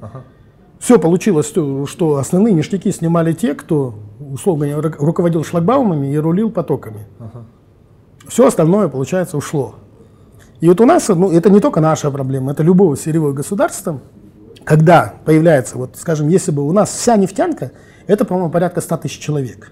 Все получилось, что основные ништяки снимали те, кто, условно говоря, ру- руководил шлагбаумами и рулил потоками. Все остальное, получается, ушло. И вот у нас, ну, это не только наша проблема, это любого сырьевого государства, когда появляется, вот, скажем, если бы у нас вся нефтянка, это, по-моему, порядка 100 тысяч человек.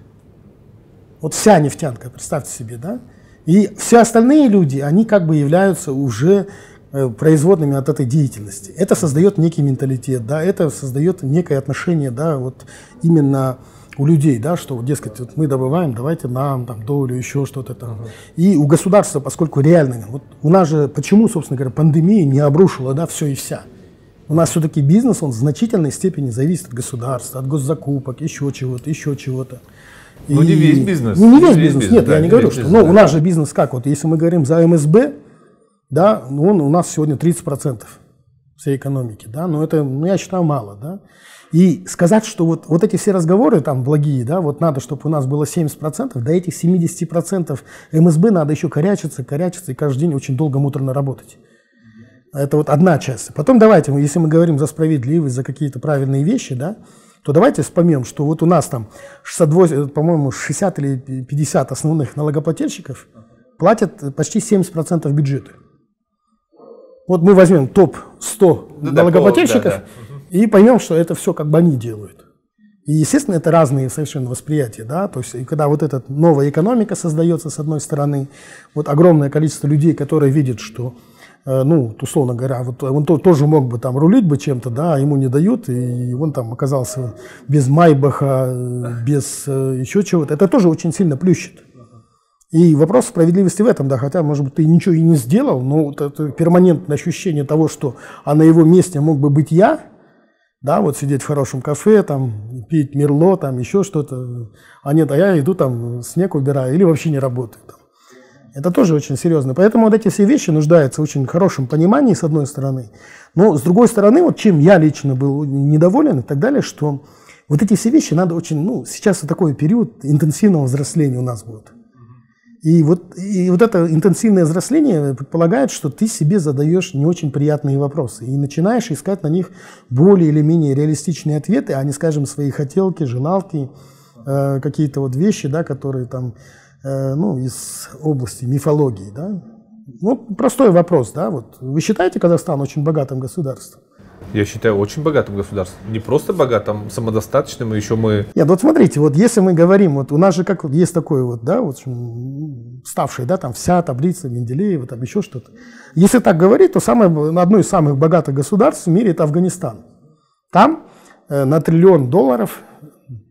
Вот вся нефтянка, представьте себе, да? И все остальные люди, они как бы являются уже производными от этой деятельности. Это создает некий менталитет, да, это создает некое отношение, да, вот именно у людей, да, что, дескать, вот мы добываем, давайте нам там долю, еще что-то там. И у государства, поскольку реально, вот у нас же, почему, собственно говоря, пандемия не обрушила, да, все и вся. У нас все-таки бизнес, он в значительной степени зависит от государства, от госзакупок, еще чего-то, еще чего-то. Ну, не весь бизнес. Ну, не весь бизнес, бизнес, нет, да, я не не говорю, весь что, бизнес, ну, у да. нас же бизнес как, вот если мы говорим за МСБ, да, ну, он у нас сегодня 30% всей экономики, да, но это, ну, я считаю, мало, да. И сказать, что вот, вот эти все разговоры там благие, да, вот надо, чтобы у нас было 70%, до этих 70% МСБ надо еще корячиться, корячиться и каждый день очень долго муторно работать. Это вот одна часть. Потом давайте, если мы говорим за справедливость, за какие-то правильные вещи, да, то давайте вспомним, что вот у нас там 68, по-моему, 60 или 50 основных налогоплательщиков платят почти 70% бюджета. Вот мы возьмем топ-100 Ну да, налогоплательщиков да, и поймем, что это все как бы они делают. И, естественно, это разные совершенно восприятия, да, то есть, и когда вот эта новая экономика создается, с одной стороны, вот огромное количество людей, которые видят, что, э, ну, условно говоря, вот он то- тоже мог бы там рулить бы чем-то, да, а ему не дают, и он там оказался без Майбаха, без э, еще чего-то, это тоже очень сильно плющит. И вопрос справедливости в этом, да, хотя, может быть, ты ничего и не сделал, но вот это перманентное ощущение того, что а на его месте мог бы быть я, да, вот сидеть в хорошем кафе, там, пить мерло, там, еще что-то, а нет, а я иду там снег убираю или вообще не работаю. Там. Это тоже очень серьезно. Поэтому вот эти все вещи нуждаются в очень хорошем понимании, с одной стороны. Но с другой стороны, вот чем я лично был недоволен и так далее, что вот эти все вещи надо очень, ну, сейчас такой период интенсивного взросления у нас будет. И вот, и вот это интенсивное взросление предполагает, что ты себе задаешь не очень приятные вопросы и начинаешь искать на них более или менее реалистичные ответы, а не, скажем, свои хотелки, желалки, э, какие-то вот вещи, да, которые там, э, ну, из области мифологии, да. Ну, простой вопрос, да, вот вы считаете Казахстан очень богатым государством? Я считаю, очень богатым государством. Не просто богатым, самодостаточным, и еще мы... Нет, вот смотрите, вот если мы говорим, вот у нас же как вот есть такой вот, да, вот ставший, да, там вся таблица Менделеева, там еще что-то. Если так говорить, то самое, одно из самых богатых государств в мире это Афганистан. Там э, на триллион долларов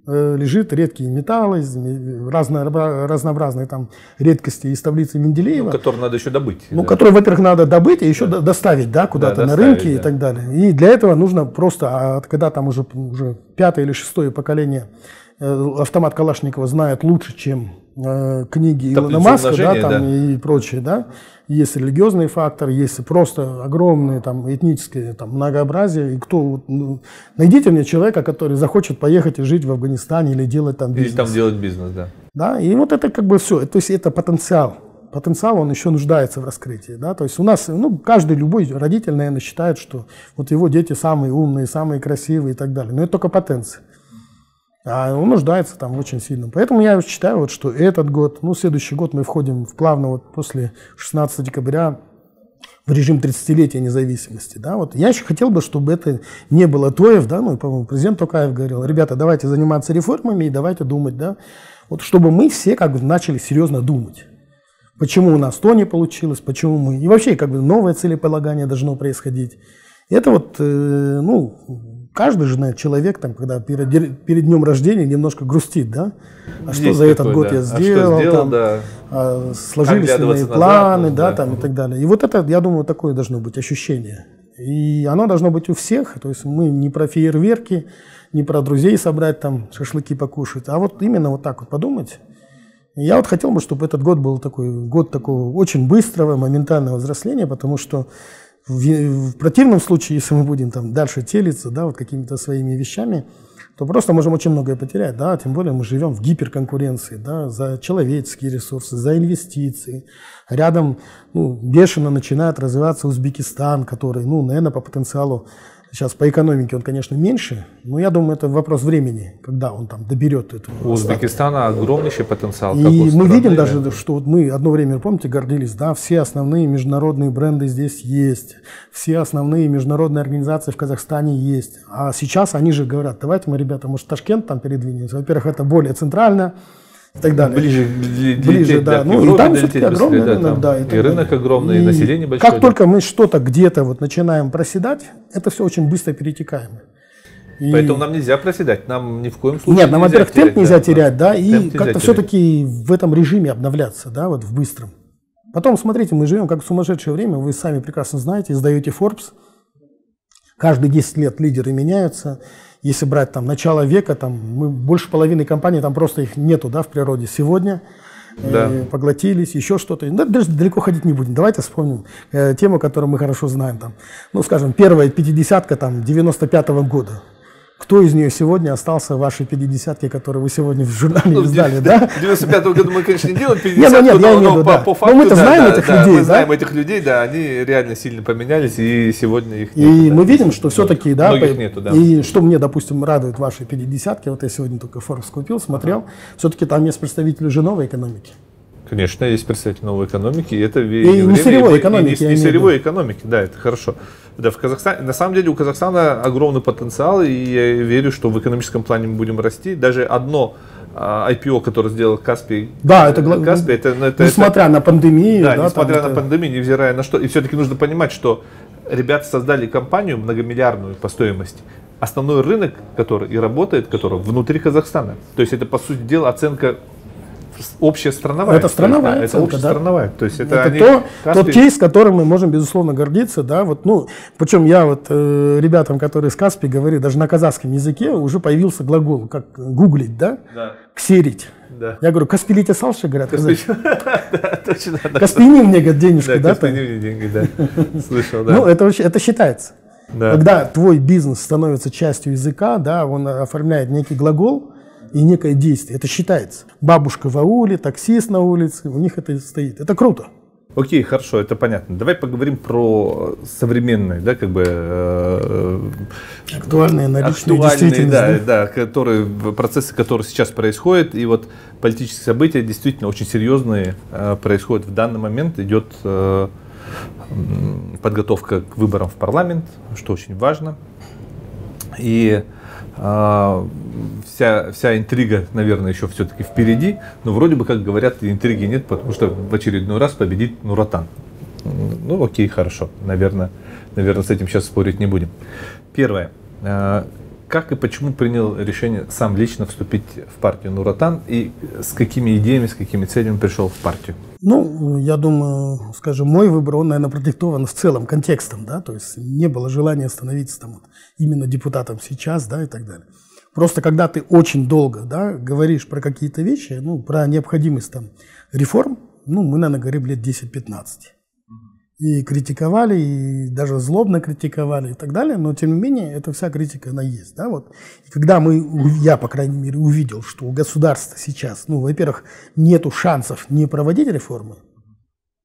лежит редкие металлы, разно, разнообразные там редкости из таблицы Менделеева. Ну, которые надо еще добыть. Ну, да. которые, во-первых, надо добыть, и еще да. доставить да, куда-то да, на рынки да. и так далее. И для этого нужно просто, а когда там уже, уже пятое или шестое поколение э, автомат Калашникова знает лучше, чем э, книги Таблицу Илона Маска да, там, да. и прочее, да, есть религиозный фактор, есть просто огромное там, этническое там, многообразие. И кто, ну, найдите мне человека, который захочет поехать и жить в Афганистане или делать там бизнес. Или там делать бизнес, да. Да, и вот это как бы все. То есть это потенциал. Потенциал, он еще нуждается в раскрытии. Да? То есть у нас, ну, каждый, любой родитель, наверное, считает, что вот его дети самые умные, самые красивые и так далее. Но это только потенция. А он нуждается там очень сильно. Поэтому я считаю, вот, что этот год, ну, следующий год мы входим в плавно вот после 16 декабря в режим 30-летия независимости. Да? Вот я еще хотел бы, чтобы это не было Тоев, да, ну, по-моему, президент Токаев говорил, ребята, давайте заниматься реформами и давайте думать, да, вот чтобы мы все как бы начали серьезно думать. Почему у нас то не получилось, почему мы... И вообще как бы новое целеполагание должно происходить. Это вот, э, ну, каждый же знает человек, там, когда перед, перед днем рождения немножко грустит, да? А что за этот год да. я сделал, а сделал там, да. а, сложились ли мои планы, назад, да, да, там и так далее. И вот это, я думаю, такое должно быть ощущение. И оно должно быть у всех. То есть мы не про фейерверки, не про друзей собрать, там, шашлыки покушать, а вот именно вот так вот подумать. Я вот хотел бы, чтобы этот год был такой, год такого очень быстрого, моментального взросления, потому что в, в противном случае, если мы будем там дальше телиться, да, вот какими-то своими вещами, то просто можем очень многое потерять, да, тем более мы живем в гиперконкуренции, да, за человеческие ресурсы, за инвестиции. Рядом, ну, бешено начинает развиваться Узбекистан, который, ну, наверное, по потенциалу Сейчас по экономике он, конечно, меньше, но я думаю, это вопрос времени, когда он там доберет эту. У Узбекистана огромнейший потенциал. И мы страны, видим да? даже, что вот мы одно время, помните, гордились, да, все основные международные бренды здесь есть, все основные международные организации в Казахстане есть. А сейчас они же говорят, давайте мы, ребята, может, Ташкент там передвинемся. Во-первых, это более центрально, и так далее. Ближе, ближе да. Ну, и там все-таки огромный да, рынок, да. И, и рынок огромный, и, и население большое. Как только мы что-то где-то вот начинаем проседать, это все очень быстро перетекаемо. И... Поэтому нам нельзя проседать, нам ни в коем случае Нет, нам, во-первых, темп нельзя да, терять, да, и как-то все-таки в этом режиме обновляться, да, вот в быстром. Потом, смотрите, мы живем как в сумасшедшее время, вы сами прекрасно знаете, издаете Forbes, каждые 10 лет лидеры меняются, если брать там начало века, там мы больше половины компаний, там просто их нету, да, в природе. Сегодня да. э, поглотились, еще что-то. Да, даже далеко ходить не будем. Давайте вспомним э, тему, которую мы хорошо знаем. Там, ну, скажем, первая пятидесятка там 95-го года. Кто из нее сегодня остался в вашей 50 которые вы сегодня в журнале ну, издали, да? В 95 году мы, конечно, не делаем *laughs* 50 нет, ну, нет, я имею в виду, да. по факту, но мы-то да, знаем да, этих да, людей, мы знаем этих людей, да, они реально сильно поменялись, и сегодня их нет. И да, мы видим, что все-таки, да, по, нету, да, и что мне, допустим, радует в вашей 50 вот я сегодня только Forbes купил, смотрел, все-таки там есть представители уже новой экономики. Конечно, есть представитель новой экономики, и это и, и не сырьевой экономики. И не, не сырьевой экономики, да, это хорошо. Да, в Казахстане, на самом деле у Казахстана огромный потенциал, и я верю, что в экономическом плане мы будем расти. Даже одно IPO, а, которое сделал Каспий. Да, это, Каспий, это, ну, это несмотря это, на пандемию. Да, да несмотря на это... пандемию, невзирая на что. И все-таки нужно понимать, что ребята создали компанию многомиллиардную по стоимости. Основной рынок, который и работает, который внутри Казахстана. То есть это, по сути дела, оценка общая страновая. Это страновая да, оценка, это да. страновая. То есть это, Это они, то, каждый- тот кейс, которым мы можем, безусловно, гордиться, да, вот, ну, причем я вот э, ребятам, которые с Каспи говорю, даже на казахском языке уже появился глагол, как гуглить, да, Да. ксерить. Да. Я говорю, Каспилите салши, говорят. *laughs* Да, точно, да. Каспини мне, говорят, денежку, Да, да, Каспини там. мне деньги, да. *laughs* Слышал, Ну, да. это, вообще- это считается. Да. Когда твой бизнес становится частью языка, да, он оформляет некий глагол и некое действие, это считается. Бабушка в ауле, таксист на улице, у них это стоит. Это круто. Окей, хорошо, это понятно. Давай поговорим про современные, да, как бы э, Актуальные, наличные, актуальные, да, да. да, которые процессы, которые сейчас происходят, и вот политические события действительно очень серьезные э, происходят в данный момент. Идет э, подготовка к выборам в парламент, что очень важно. И а, вся, вся интрига, наверное, еще все-таки впереди, но вроде бы, как говорят, интриги нет, потому что в очередной раз победит Нуратан. Ну, окей, хорошо, наверное, наверное, с этим сейчас спорить не будем. Первое. Как и почему принял решение сам лично вступить в партию Нуратан и с какими идеями, с какими целями пришел в партию? Ну, я думаю, скажем, мой выбор, он, наверное, продиктован в целом контекстом, да, то есть не было желания становиться там вот именно депутатом сейчас, да, и так далее. Просто когда ты очень долго, да, говоришь про какие-то вещи, ну, про необходимость там реформ, ну, мы, наверное, говорим лет 10-15. И критиковали, и даже злобно критиковали и так далее, но тем не менее, эта вся критика, она есть, да, вот. И когда мы, я, по крайней мере, увидел, что у государства сейчас, ну, во-первых, нету шансов не проводить реформы,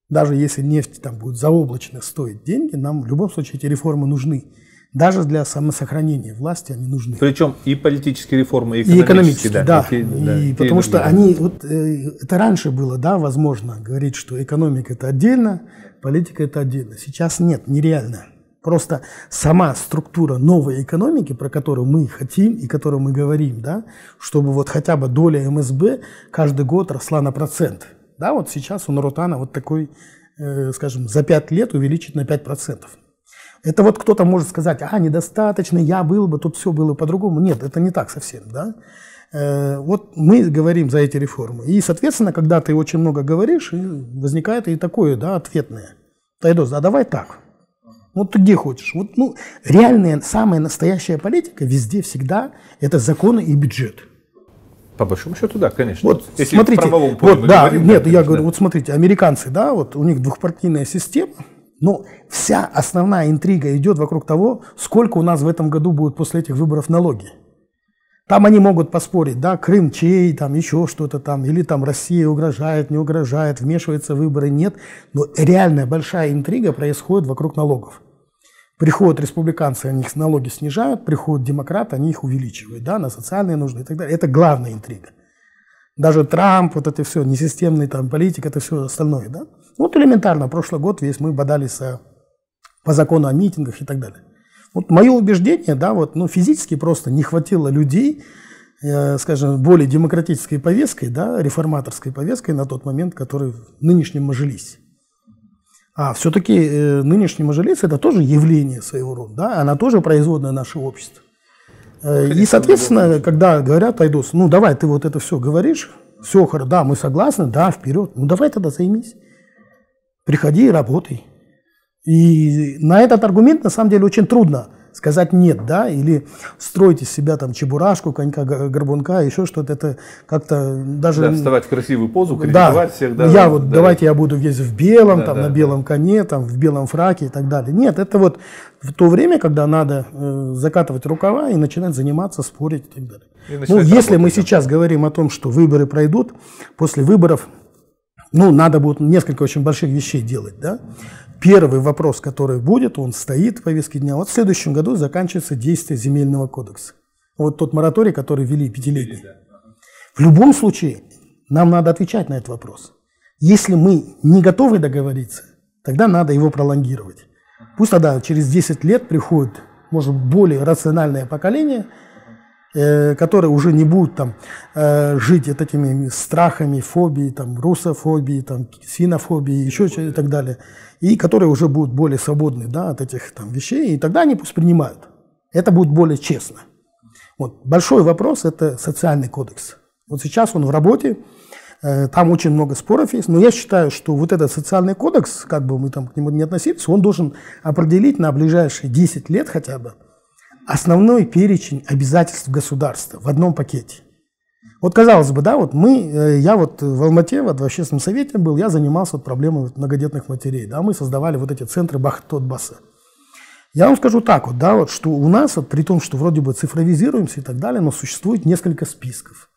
даже если нефть там будет заоблачно стоить деньги, нам в любом случае эти реформы нужны. Даже для самосохранения власти они нужны. Причем и политические реформы, и И экономические. экономически, да. и да, И потому что другие. они, вот э, это раньше было, да, возможно, говорить, что экономика это отдельно, политика это отдельно. Сейчас нет, нереально. Просто сама структура новой экономики, про которую мы хотим и которую мы говорим, да, чтобы вот хотя бы доля МСБ каждый год росла на процент. Да, вот сейчас у Нарутана вот такой, э, скажем, за 5 лет увеличить на 5%. Это вот кто-то может сказать, а, недостаточно, я был бы, тут все было по-другому. Нет, это не так совсем, да. Э, Вот мы говорим за эти реформы. И, соответственно, когда ты очень много говоришь, возникает и такое, да, ответное. Тайдос, а давай так. Вот ты где хочешь. Вот, ну, реальная, самая настоящая политика везде, всегда, это законы и бюджет. По большому счету, да, конечно. Вот Если смотрите, вот, да, говорим, нет, я конечно, говорю, да. вот смотрите, американцы, да, вот у них двухпартийная система, но вся основная интрига идет вокруг того, сколько у нас в этом году будет после этих выборов налоги. Там они могут поспорить, да, Крым чей, там еще что-то там, или там Россия угрожает, не угрожает, вмешивается в выборы, нет. Но реальная большая интрига происходит вокруг налогов. Приходят республиканцы, они их налоги снижают, приходят демократы, они их увеличивают, да, на социальные нужды и так далее. Это главная интрига. Даже Трамп, вот это все, несистемный там политик, это все остальное, да. Вот элементарно, прошлый год весь мы бодались э, по закону о митингах и так далее. Вот мое убеждение, да, вот, ну, физически просто не хватило людей, э, скажем, более демократической повесткой, да, реформаторской повесткой на тот момент, который в нынешнем Мажилисе. А все-таки э, нынешний Мажилис это тоже явление своего рода, да, она тоже производная нашего общества. Э, И, соответственно, когда говорят, Айдос, ну давай ты вот это все говоришь, все, хорошо, да, мы согласны, да, вперед, ну давай тогда займись. Приходи и работай. И на этот аргумент на самом деле очень трудно сказать нет, да, или строить из себя там чебурашку, конька, горбунка, еще что-то, это как-то даже... Да, вставать в красивую позу, Да, критиковать всех. Да, я вот да. давайте я буду весь в белом, Да, там да, на да. белом коне, там в белом фраке и так далее. Нет, это вот в то время, когда надо э, закатывать рукава и начинать заниматься, спорить и так далее. И Ну, если мы работать, да. сейчас говорим о том, что выборы пройдут, после выборов, ну, надо будет несколько очень больших вещей делать, да. Первый вопрос, который будет, он стоит в повестке дня. Вот в следующем году заканчивается действие земельного кодекса. Вот тот мораторий, который ввели пятилетний. В любом случае, нам надо отвечать на этот вопрос. Если мы не готовы договориться, тогда надо его пролонгировать. Пусть тогда через 10 лет приходит, может, более рациональное поколение, э, которые уже не будут там э, жить вот этими страхами, фобией, там, русофобией, там, синофобией, еще и так далее, и которые уже будут более свободны да, от этих там, вещей, и тогда они пусть принимают. Это будет более честно. Вот. Большой вопрос – это социальный кодекс. Вот сейчас он в работе. Э, там очень много споров есть, но я считаю, что вот этот социальный кодекс, как бы мы там к нему не относились, он должен определить на ближайшие 10 лет хотя бы основной перечень обязательств государства в одном пакете. Вот казалось бы, да, вот мы, э, я вот в Алмате, вот в общественном совете был, я занимался вот проблемой многодетных матерей, да, мы создавали вот эти центры Бахтот-Баса. Я вам скажу так вот, да, вот, что у нас, вот, при том, что вроде бы цифровизируемся и так далее, но существует несколько списков.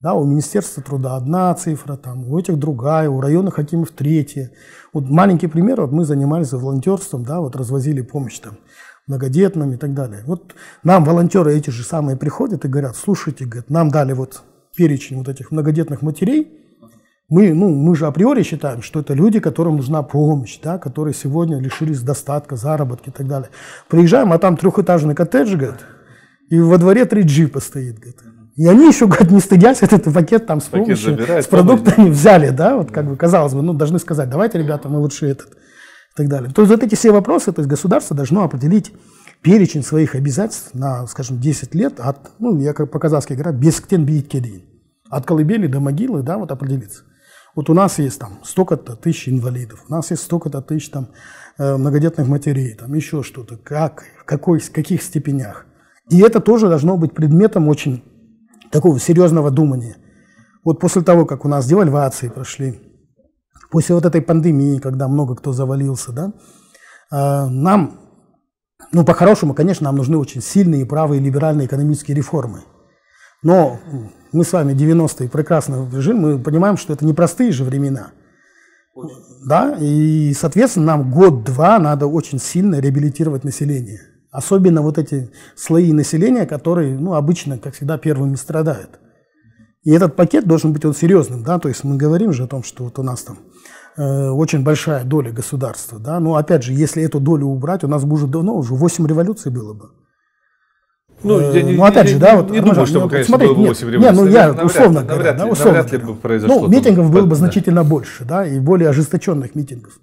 Да, у Министерства труда одна цифра, там, у этих другая, у районных хакимов третья. Вот маленький пример, вот мы занимались волонтерством, да, вот развозили помощь там многодетным и так далее. Вот нам волонтеры эти же самые приходят и говорят, слушайте, говорят, нам дали вот перечень вот этих многодетных матерей, мы, ну, мы же априори считаем, что это люди, которым нужна помощь, да, которые сегодня лишились достатка, заработки и так далее. Приезжаем, а там трехэтажный коттедж, говорит, и во дворе три джипа стоит, говорит. И они еще, говорят, не стыдясь, этот пакет там с помощью, с продуктами взяли, да, вот как бы казалось бы, ну, должны сказать, давайте, ребята, мы лучше этот, и так далее. То есть вот эти все вопросы, то есть государство должно определить перечень своих обязательств на, скажем, 10 лет от, ну, я как по-казахски говорю, без ктен биит. От колыбели до могилы, да, вот определиться. Вот у нас есть там столько-то тысяч инвалидов, у нас есть столько-то тысяч там э, многодетных матерей, там еще что-то, как, в какой, в каких степенях. И это тоже должно быть предметом очень такого серьезного думания. Вот после того, как у нас девальвации прошли, после вот этой пандемии, когда много кто завалился, да, э, нам, ну, по-хорошему, конечно, нам нужны очень сильные правые либеральные экономические реформы. Но мы с вами 90-е прекрасно жили, мы понимаем, что это непростые же времена. Да, и, соответственно, нам год-два надо очень сильно реабилитировать население. Особенно вот эти слои населения, которые, ну, обычно, как всегда, первыми страдают. И этот пакет должен быть он серьезным, да, то есть мы говорим же о том, что вот у нас там э, очень большая доля государства, да, но опять же, если эту долю убрать, у нас бы уже давно, уже 8 революций было бы. Ну, я э, не, ну опять не, же, да, вот, не думаю, чтобы, конечно, смотрите, было 8 революций. Нет, ну я навряд, условно навряд, говоря, навряд, да, условно навряд ли бы произошло. Ну, митингов было бы да. значительно больше, да, и более ожесточенных митингов.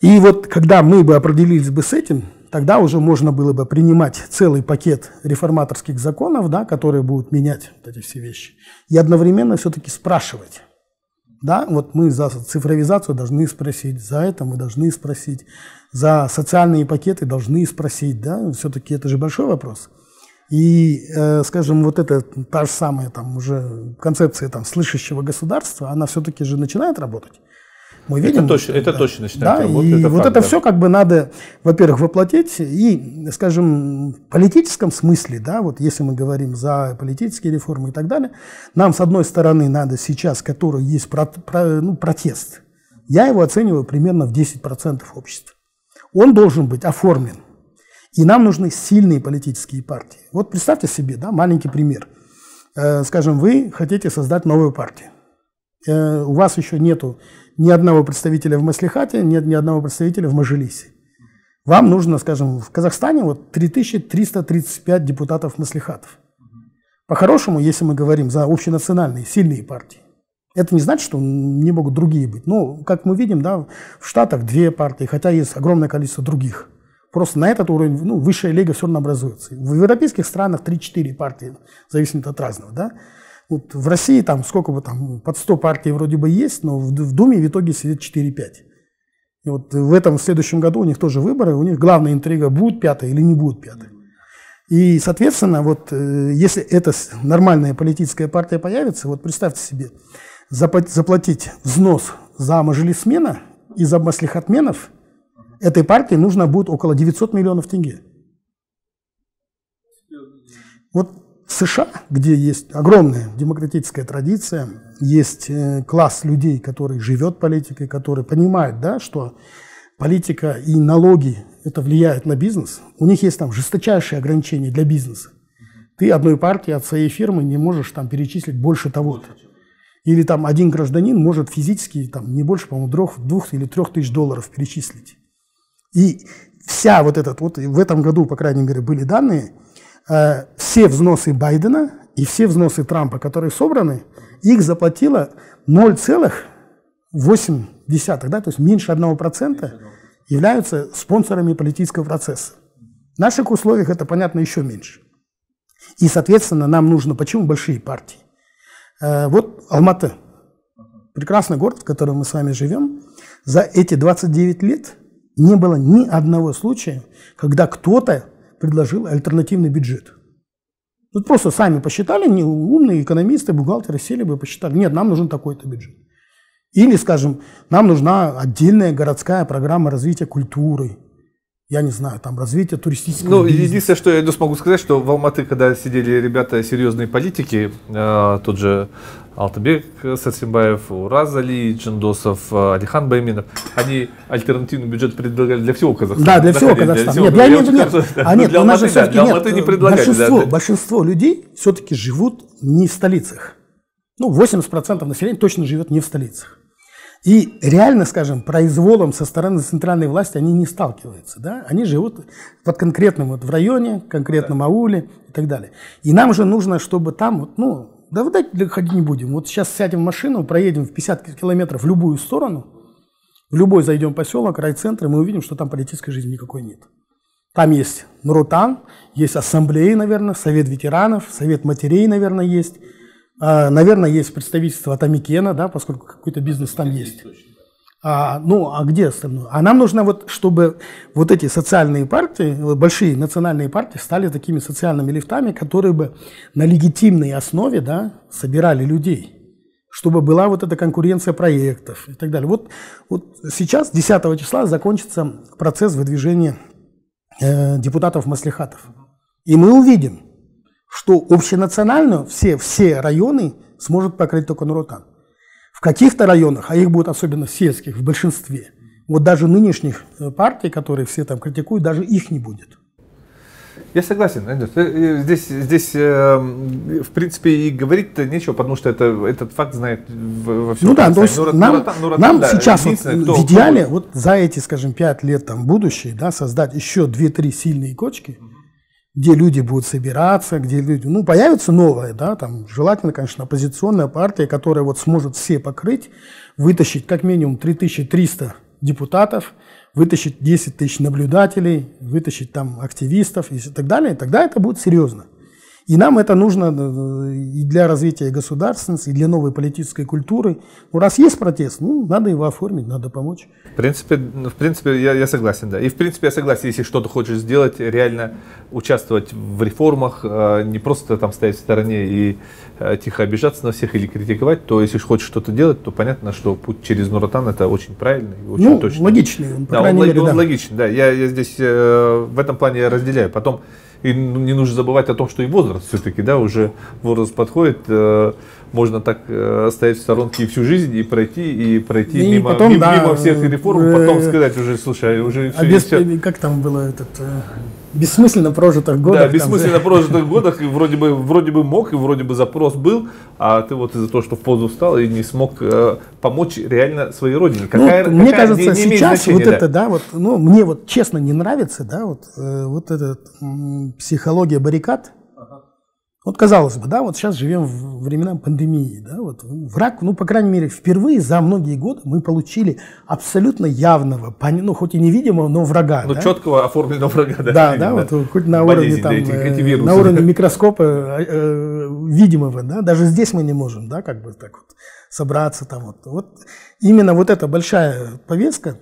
И вот когда мы бы определились бы с этим, тогда уже можно было бы принимать целый пакет реформаторских законов, да, которые будут менять вот эти все вещи, и одновременно все-таки спрашивать, да, вот мы за цифровизацию должны спросить, за это мы должны спросить, за социальные пакеты должны спросить, да, все-таки это же большой вопрос. И, э, скажем, вот эта та же самая там уже концепция там слышащего государства, она все-таки же начинает работать. Мы видим, это точно, это да, точно начинает да, работать. И это вот факт, это да. все как бы надо, во-первых, воплотить и, скажем, в политическом смысле, да, вот если мы говорим за политические реформы и так далее, нам с одной стороны надо сейчас, который есть про, про, ну, протест, я его оцениваю примерно в 10% общества. Он должен быть оформлен. И нам нужны сильные политические партии. Вот представьте себе, да, маленький пример. Э, скажем, вы хотите создать новую партию. Э, у вас еще нету ни одного представителя в Маслихате, нет ни одного представителя в Мажилисе. Вам нужно, скажем, в Казахстане вот 3335 депутатов Маслихатов. По-хорошему, если мы говорим за общенациональные, сильные партии, это не значит, что не могут другие быть. Ну, как мы видим, да, в Штатах две партии, хотя есть огромное количество других. Просто на этот уровень, ну, высшая лига все равно образуется. В европейских странах 3-4 партии, зависит от разного, да. Вот в России там сколько бы там, под 100 партий вроде бы есть, но в, в Думе в итоге сидит 4-5. И вот в этом в следующем году у них тоже выборы, у них главная интрига, будет пятая или не будет пятая. И, соответственно, вот э, если эта нормальная политическая партия появится, вот представьте себе, заплатить взнос за мажилисмена и за маслихатменов этой партии нужно будет около 900 миллионов тенге. Вот США, где есть огромная демократическая традиция, есть э, класс людей, который живет политикой, который понимает, да, что политика и налоги это влияет на бизнес, у них есть там жесточайшие ограничения для бизнеса. Ты одной партии от своей фирмы не можешь там перечислить больше того-то. Или там один гражданин может физически там, не больше, по-моему, двух, двух или трех тысяч долларов перечислить. И вся вот этот, вот в этом году, по крайней мере, были данные, э, все взносы Байдена и все взносы Трампа, которые собраны, их заплатило 0,8, да, то есть меньше 1% являются спонсорами политического процесса. В наших условиях это, понятно, еще меньше. И, соответственно, нам нужно, почему большие партии? Э, вот Алматы, прекрасный город, в котором мы с вами живем. За эти 29 лет не было ни одного случая, когда кто-то предложил альтернативный бюджет. Вот просто сами посчитали, не умные экономисты, бухгалтеры сели бы посчитали, нет, нам нужен такой-то бюджет. Или, скажем, нам нужна отдельная городская программа развития культуры, я не знаю, там развитие туристического Ну, бизнеса. единственное, что я смогу сказать, что в Алматы, когда сидели ребята серьезные политики, э, тот же Алтыбек Сарсимбаев, Ураз Али, Джандосов, э, Алихан Байминов, они альтернативный бюджет предлагали для всего Казахстана. Да, для всего Казахстана. Нет, я имею в очень виду, нет. хорошо, А нет, для у нас же Алматы, да, для нет. Алматы не предлагали. большинство, да. большинство людей все-таки живут не в столицах. Ну, 80% населения точно живет не в столицах. И реально, скажем, произволом со стороны центральной власти они не сталкиваются. Да? Они живут под конкретным вот в районе, конкретном ауле и так далее. И нам же нужно, чтобы там, вот, ну, да вот давайте ходить не будем. Вот сейчас сядем в машину, проедем в 50 километров в любую сторону, в любой зайдем поселок, райцентр, и мы увидим, что там политической жизни никакой нет. Там есть Нурутан, есть ассамблеи, наверное, совет ветеранов, совет матерей, наверное, есть. А, наверное, есть представительство от Амикена, да, поскольку какой-то бизнес там есть. А, ну, а где остальное? А нам нужно вот, чтобы вот эти социальные партии, большие национальные партии стали такими социальными лифтами, которые бы на легитимной основе, да, собирали людей чтобы была вот эта конкуренция проектов и так далее. Вот, вот сейчас, 10 числа, закончится процесс выдвижения э, депутатов маслихатов. И мы увидим, что общенационально все, все районы сможет покрыть только Нуротан. В каких-то районах, а их будет особенно сельских, в большинстве, вот даже нынешних э, партий, которые все там критикуют, даже их не будет. Я согласен, Андрей. Э, Здесь, здесь э, в принципе, и говорить-то нечего, потому что это, этот факт знает в- во всем Ну да, то есть нам, Нуротан- Нуротан, нам да, сейчас вот кто- в идеале вот за эти, скажем, пять лет там будущее, да, создать еще две-три сильные кочки, где люди будут собираться, где люди, ну, появится новая, да, там, желательно, конечно, оппозиционная партия, которая вот сможет все покрыть, вытащить как минимум 3300 депутатов, вытащить 10 тысяч наблюдателей, вытащить там активистов и так далее, тогда это будет серьезно. И нам это нужно э, и для развития государственности, и для новой политической культуры. Ну, раз есть протест, ну, надо его оформить, надо помочь. В принципе, в принципе я, я согласен, да. И в принципе я согласен, если что-то хочешь сделать, реально участвовать в реформах, э, не просто там стоять в стороне и э, тихо обижаться на всех или критиковать, то если хочешь что-то делать, то понятно, что путь через Нуратан это очень правильный и очень Ну, точный. логичный он, по Да, он, мере, он да. логичен, да. Я, я здесь э, в этом плане разделяю. Потом и ну, не нужно забывать о том, что и возраст все-таки, да, уже возраст подходит. э, можно так э, стоять в сторонке и всю жизнь и пройти, и пройти И мимо, потом, мимо, да, мимо всех реформ, э, потом сказать уже, слушай, уже А всё, без, всё. как там было этот, бессмысленно прожитых годах. Да, там бессмысленно же- прожитых годах, и вроде бы, вроде бы мог, и вроде бы запрос был, а ты вот из-за того, что в позу встал и не смог э, помочь реально своей родине. Ну, Какая, мне какая- кажется, не- не сейчас значения, вот да. это, да, вот, ну, мне вот честно не нравится, да, вот, э, вот эта м, психология баррикад. Вот казалось бы, да, вот сейчас живем в времена пандемии, да, вот враг, ну, по крайней мере, впервые за многие годы мы получили абсолютно явного, ну, хоть и невидимого, но врага. Ну, да? четкого оформленного врага. Да, Да, да, вот хоть на Болезнь, уровне, там, эти- э, на уровне микроскопа э, э, видимого, да, даже здесь мы не можем, да, как бы так вот собраться там вот. Вот именно вот эта большая повестка,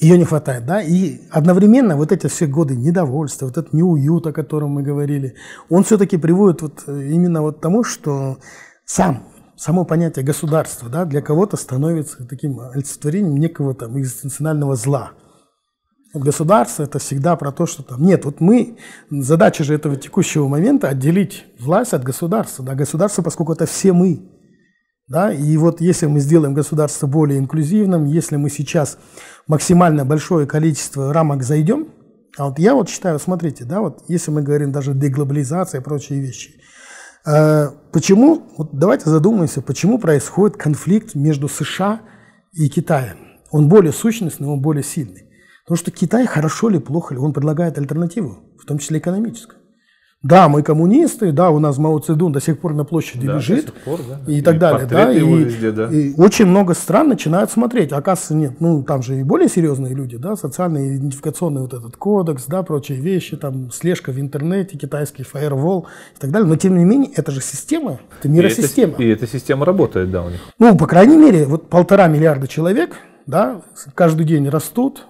ее не хватает, да, и одновременно вот эти все годы недовольства, вот этот неуют, о котором мы говорили, он все-таки приводит вот э, именно вот тому, что сам само понятие государства, да, для кого-то становится таким олицетворением некого там экзистенциального зла. Государство это всегда про то, что там нет. Вот мы задача же этого текущего момента отделить власть от государства. Да, государство, поскольку это все мы. Да, и вот если мы сделаем государство более инклюзивным, если мы сейчас максимально большое количество рамок зайдем, а вот я вот считаю, смотрите, да, вот если мы говорим даже деглобализация и прочие вещи, э, почему, вот давайте задумаемся, почему происходит конфликт между США и Китаем. Он более сущностный, он более сильный. Потому что Китай, хорошо ли, плохо ли, он предлагает альтернативу, в том числе экономическую. Да, мы коммунисты, да, у нас Мао Цзэдун до сих пор на площади Да, лежит пор, да. и так далее, да, и, везде, да. и очень много стран начинают смотреть, оказывается нет, ну там же и более серьезные люди, да, социальный идентификационный вот этот кодекс, да, прочие вещи, там слежка в интернете, китайский фаервол и так далее, но тем не менее это же система, это И миросистема. эта- И эта система работает, да, у них. Ну, по крайней мере, вот полтора миллиарда человек, да, каждый день растут,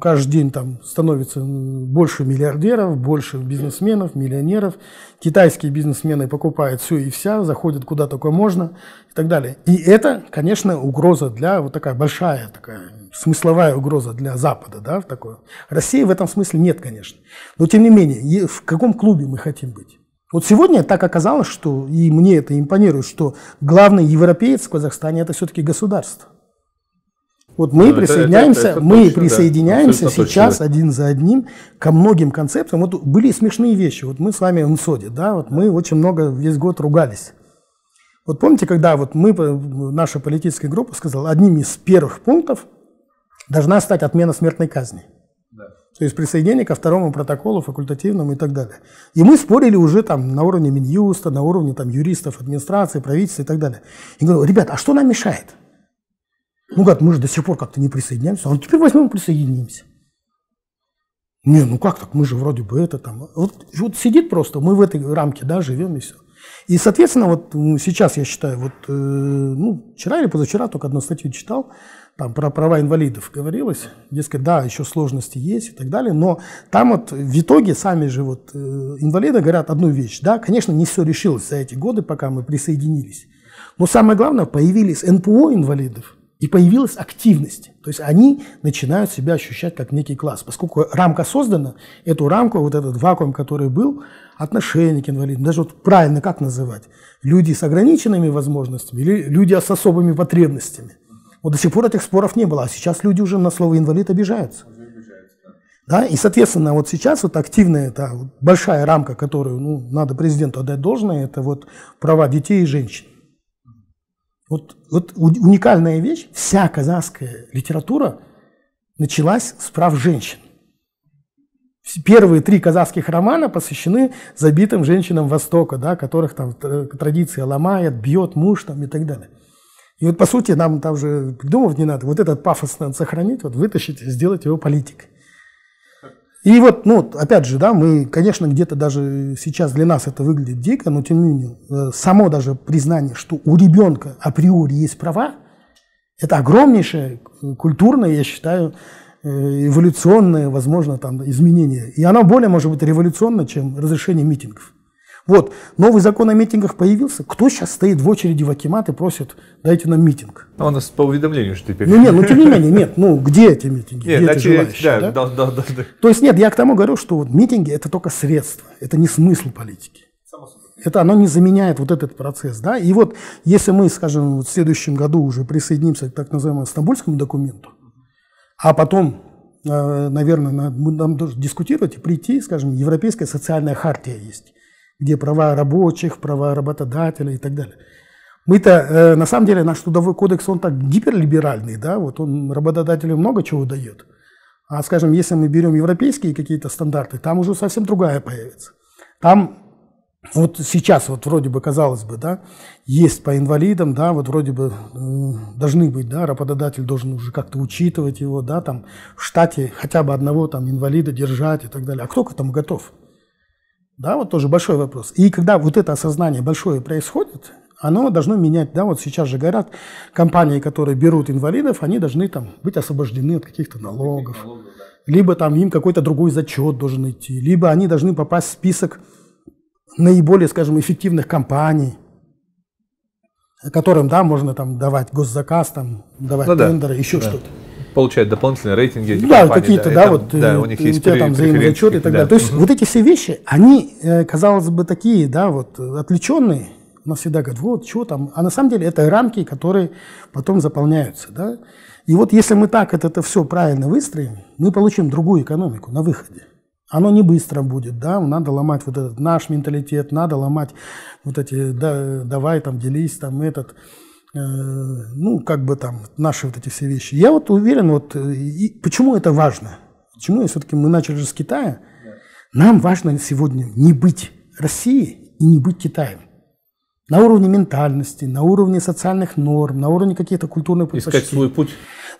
каждый день там становится больше миллиардеров, больше бизнесменов, миллионеров. Китайские бизнесмены покупают все и вся, заходят куда только можно и так далее. И это, конечно, угроза для, вот такая большая, такая смысловая угроза для Запада, да, в такое. России в этом смысле нет, конечно. Но, тем не менее, в каком клубе мы хотим быть? Вот сегодня так оказалось, что, и мне это импонирует, что главный европеец в Казахстане это все-таки государство. Вот мы это- присоединяемся, это- это мы точно, да. присоединяемся Абсолютно сейчас точно. один за одним ко многим концепциям. Вот были смешные вещи. Вот мы с вами в НСОДе, да, вот мы очень много весь год ругались. Вот помните, когда вот мы, э, наша политическая группа сказала, одним из первых пунктов должна стать отмена смертной казни. То есть присоединение ко второму протоколу, факультативному и так далее. И мы спорили уже там на уровне Минюста, на уровне там юристов, администрации, правительства и так далее. И говорю, ребят, а что нам мешает? Ну, говорят, мы же до сих пор как-то не присоединяемся. А вот теперь возьмем и присоединимся. Не, ну как так, мы же вроде бы это там. Вот, вот сидит просто, мы в этой рамке, да, живем и все. И, соответственно, вот сейчас я считаю, вот, э, ну, вчера или позавчера только одну статью читал, там про права инвалидов говорилось, дескать, да, еще сложности есть и так далее, но там вот в итоге сами же вот э, инвалиды говорят одну вещь, да, конечно, не все решилось за эти годы, пока мы присоединились, но самое главное, появились НПО инвалидов, и появилась активность. То есть они начинают себя ощущать как некий класс. Поскольку рамка создана, эту рамку, вот этот вакуум, который был, отношение к инвалидам, даже вот правильно как называть, люди с ограниченными возможностями или люди с особыми потребностями. Вот до сих пор этих споров не было, а сейчас люди уже на слово инвалид обижаются. Да, и, соответственно, вот сейчас вот активная, вот большая рамка, которую ну, надо президенту отдать должное, это вот права детей и женщин. Вот, вот уникальная вещь, вся казахская литература началась с прав женщин. Первые три казахских романа посвящены забитым женщинам Востока, да, которых там тр- традиция ломает, бьет муж там, и так далее. И вот по сути нам там же придумывать не надо. Вот этот пафос надо сохранить, вот вытащить, сделать его политикой. И вот, ну, опять же, да, мы, конечно, где-то даже сейчас для нас это выглядит дико, но тем не менее, э, само даже признание, что у ребенка априори есть права, это огромнейшее культурное, я считаю, э, эволюционное, возможно, там, изменение. И оно более, может быть, революционно, чем разрешение митингов. Вот, новый закон о митингах появился. Кто сейчас стоит в очереди в Акимат и просит, дайте нам митинг? А у нас по уведомлению же теперь. Ну нет, ну тем не менее, нет, ну где эти митинги? Нет, где эти желающие, да, да, да, да, да. то есть нет, я к тому говорю, что вот митинги это только средство, это не смысл политики. Это оно не заменяет вот этот процесс, да. И вот если мы, скажем, вот в следующем году уже присоединимся к так называемому стамбульскому документу, а потом, э, наверное, нам должны дискутировать и прийти, скажем, европейская социальная хартия есть, где права рабочих, права работодателя и так далее. Мы-то, э, на самом деле, наш трудовой кодекс, он так гиперлиберальный, да, вот он работодателю много чего дает. А, скажем, если мы берем европейские какие-то стандарты, там уже совсем другая появится. Там вот сейчас, вот вроде бы, казалось бы, да, есть по инвалидам, да, вот вроде бы э, должны быть, да, работодатель должен уже как-то учитывать его, да, там в штате хотя бы одного там инвалида держать и так далее. А кто к этому готов? Да, вот тоже большой вопрос. И когда вот это осознание большое происходит, оно должно менять, да, вот сейчас же говорят, компании, которые берут инвалидов, они должны там быть освобождены от каких-то налогов, либо там им какой-то другой зачет должен идти, либо они должны попасть в список наиболее, скажем, эффективных компаний, которым, да, можно там давать госзаказ, там, давать Ну да, тендеры, еще да. что-то. Получают дополнительные рейтинги. эти Да, какие-то, да, там, вот да, э, у них у есть тебя там взаимозачеты и так далее. То есть вот эти все вещи, они, э, казалось бы, такие, да, вот э, отвлеченные. Нас всегда говорят, вот, что там. А на самом деле это рамки, которые потом заполняются, да. И вот если мы так это, это все правильно выстроим, мы получим другую экономику на выходе. Оно не быстро будет, да, надо ломать вот этот наш менталитет, надо ломать вот эти, да, давай там делись, там этот, ну, как бы там, наши вот эти все вещи. Я вот уверен, вот, э, и почему это важно? Почему, все-таки мы начали же с Китая, нам важно сегодня не быть Россией и не быть Китаем. На уровне ментальности, на уровне социальных норм, на уровне каких-то культурных предпочтений. Искать свой путь.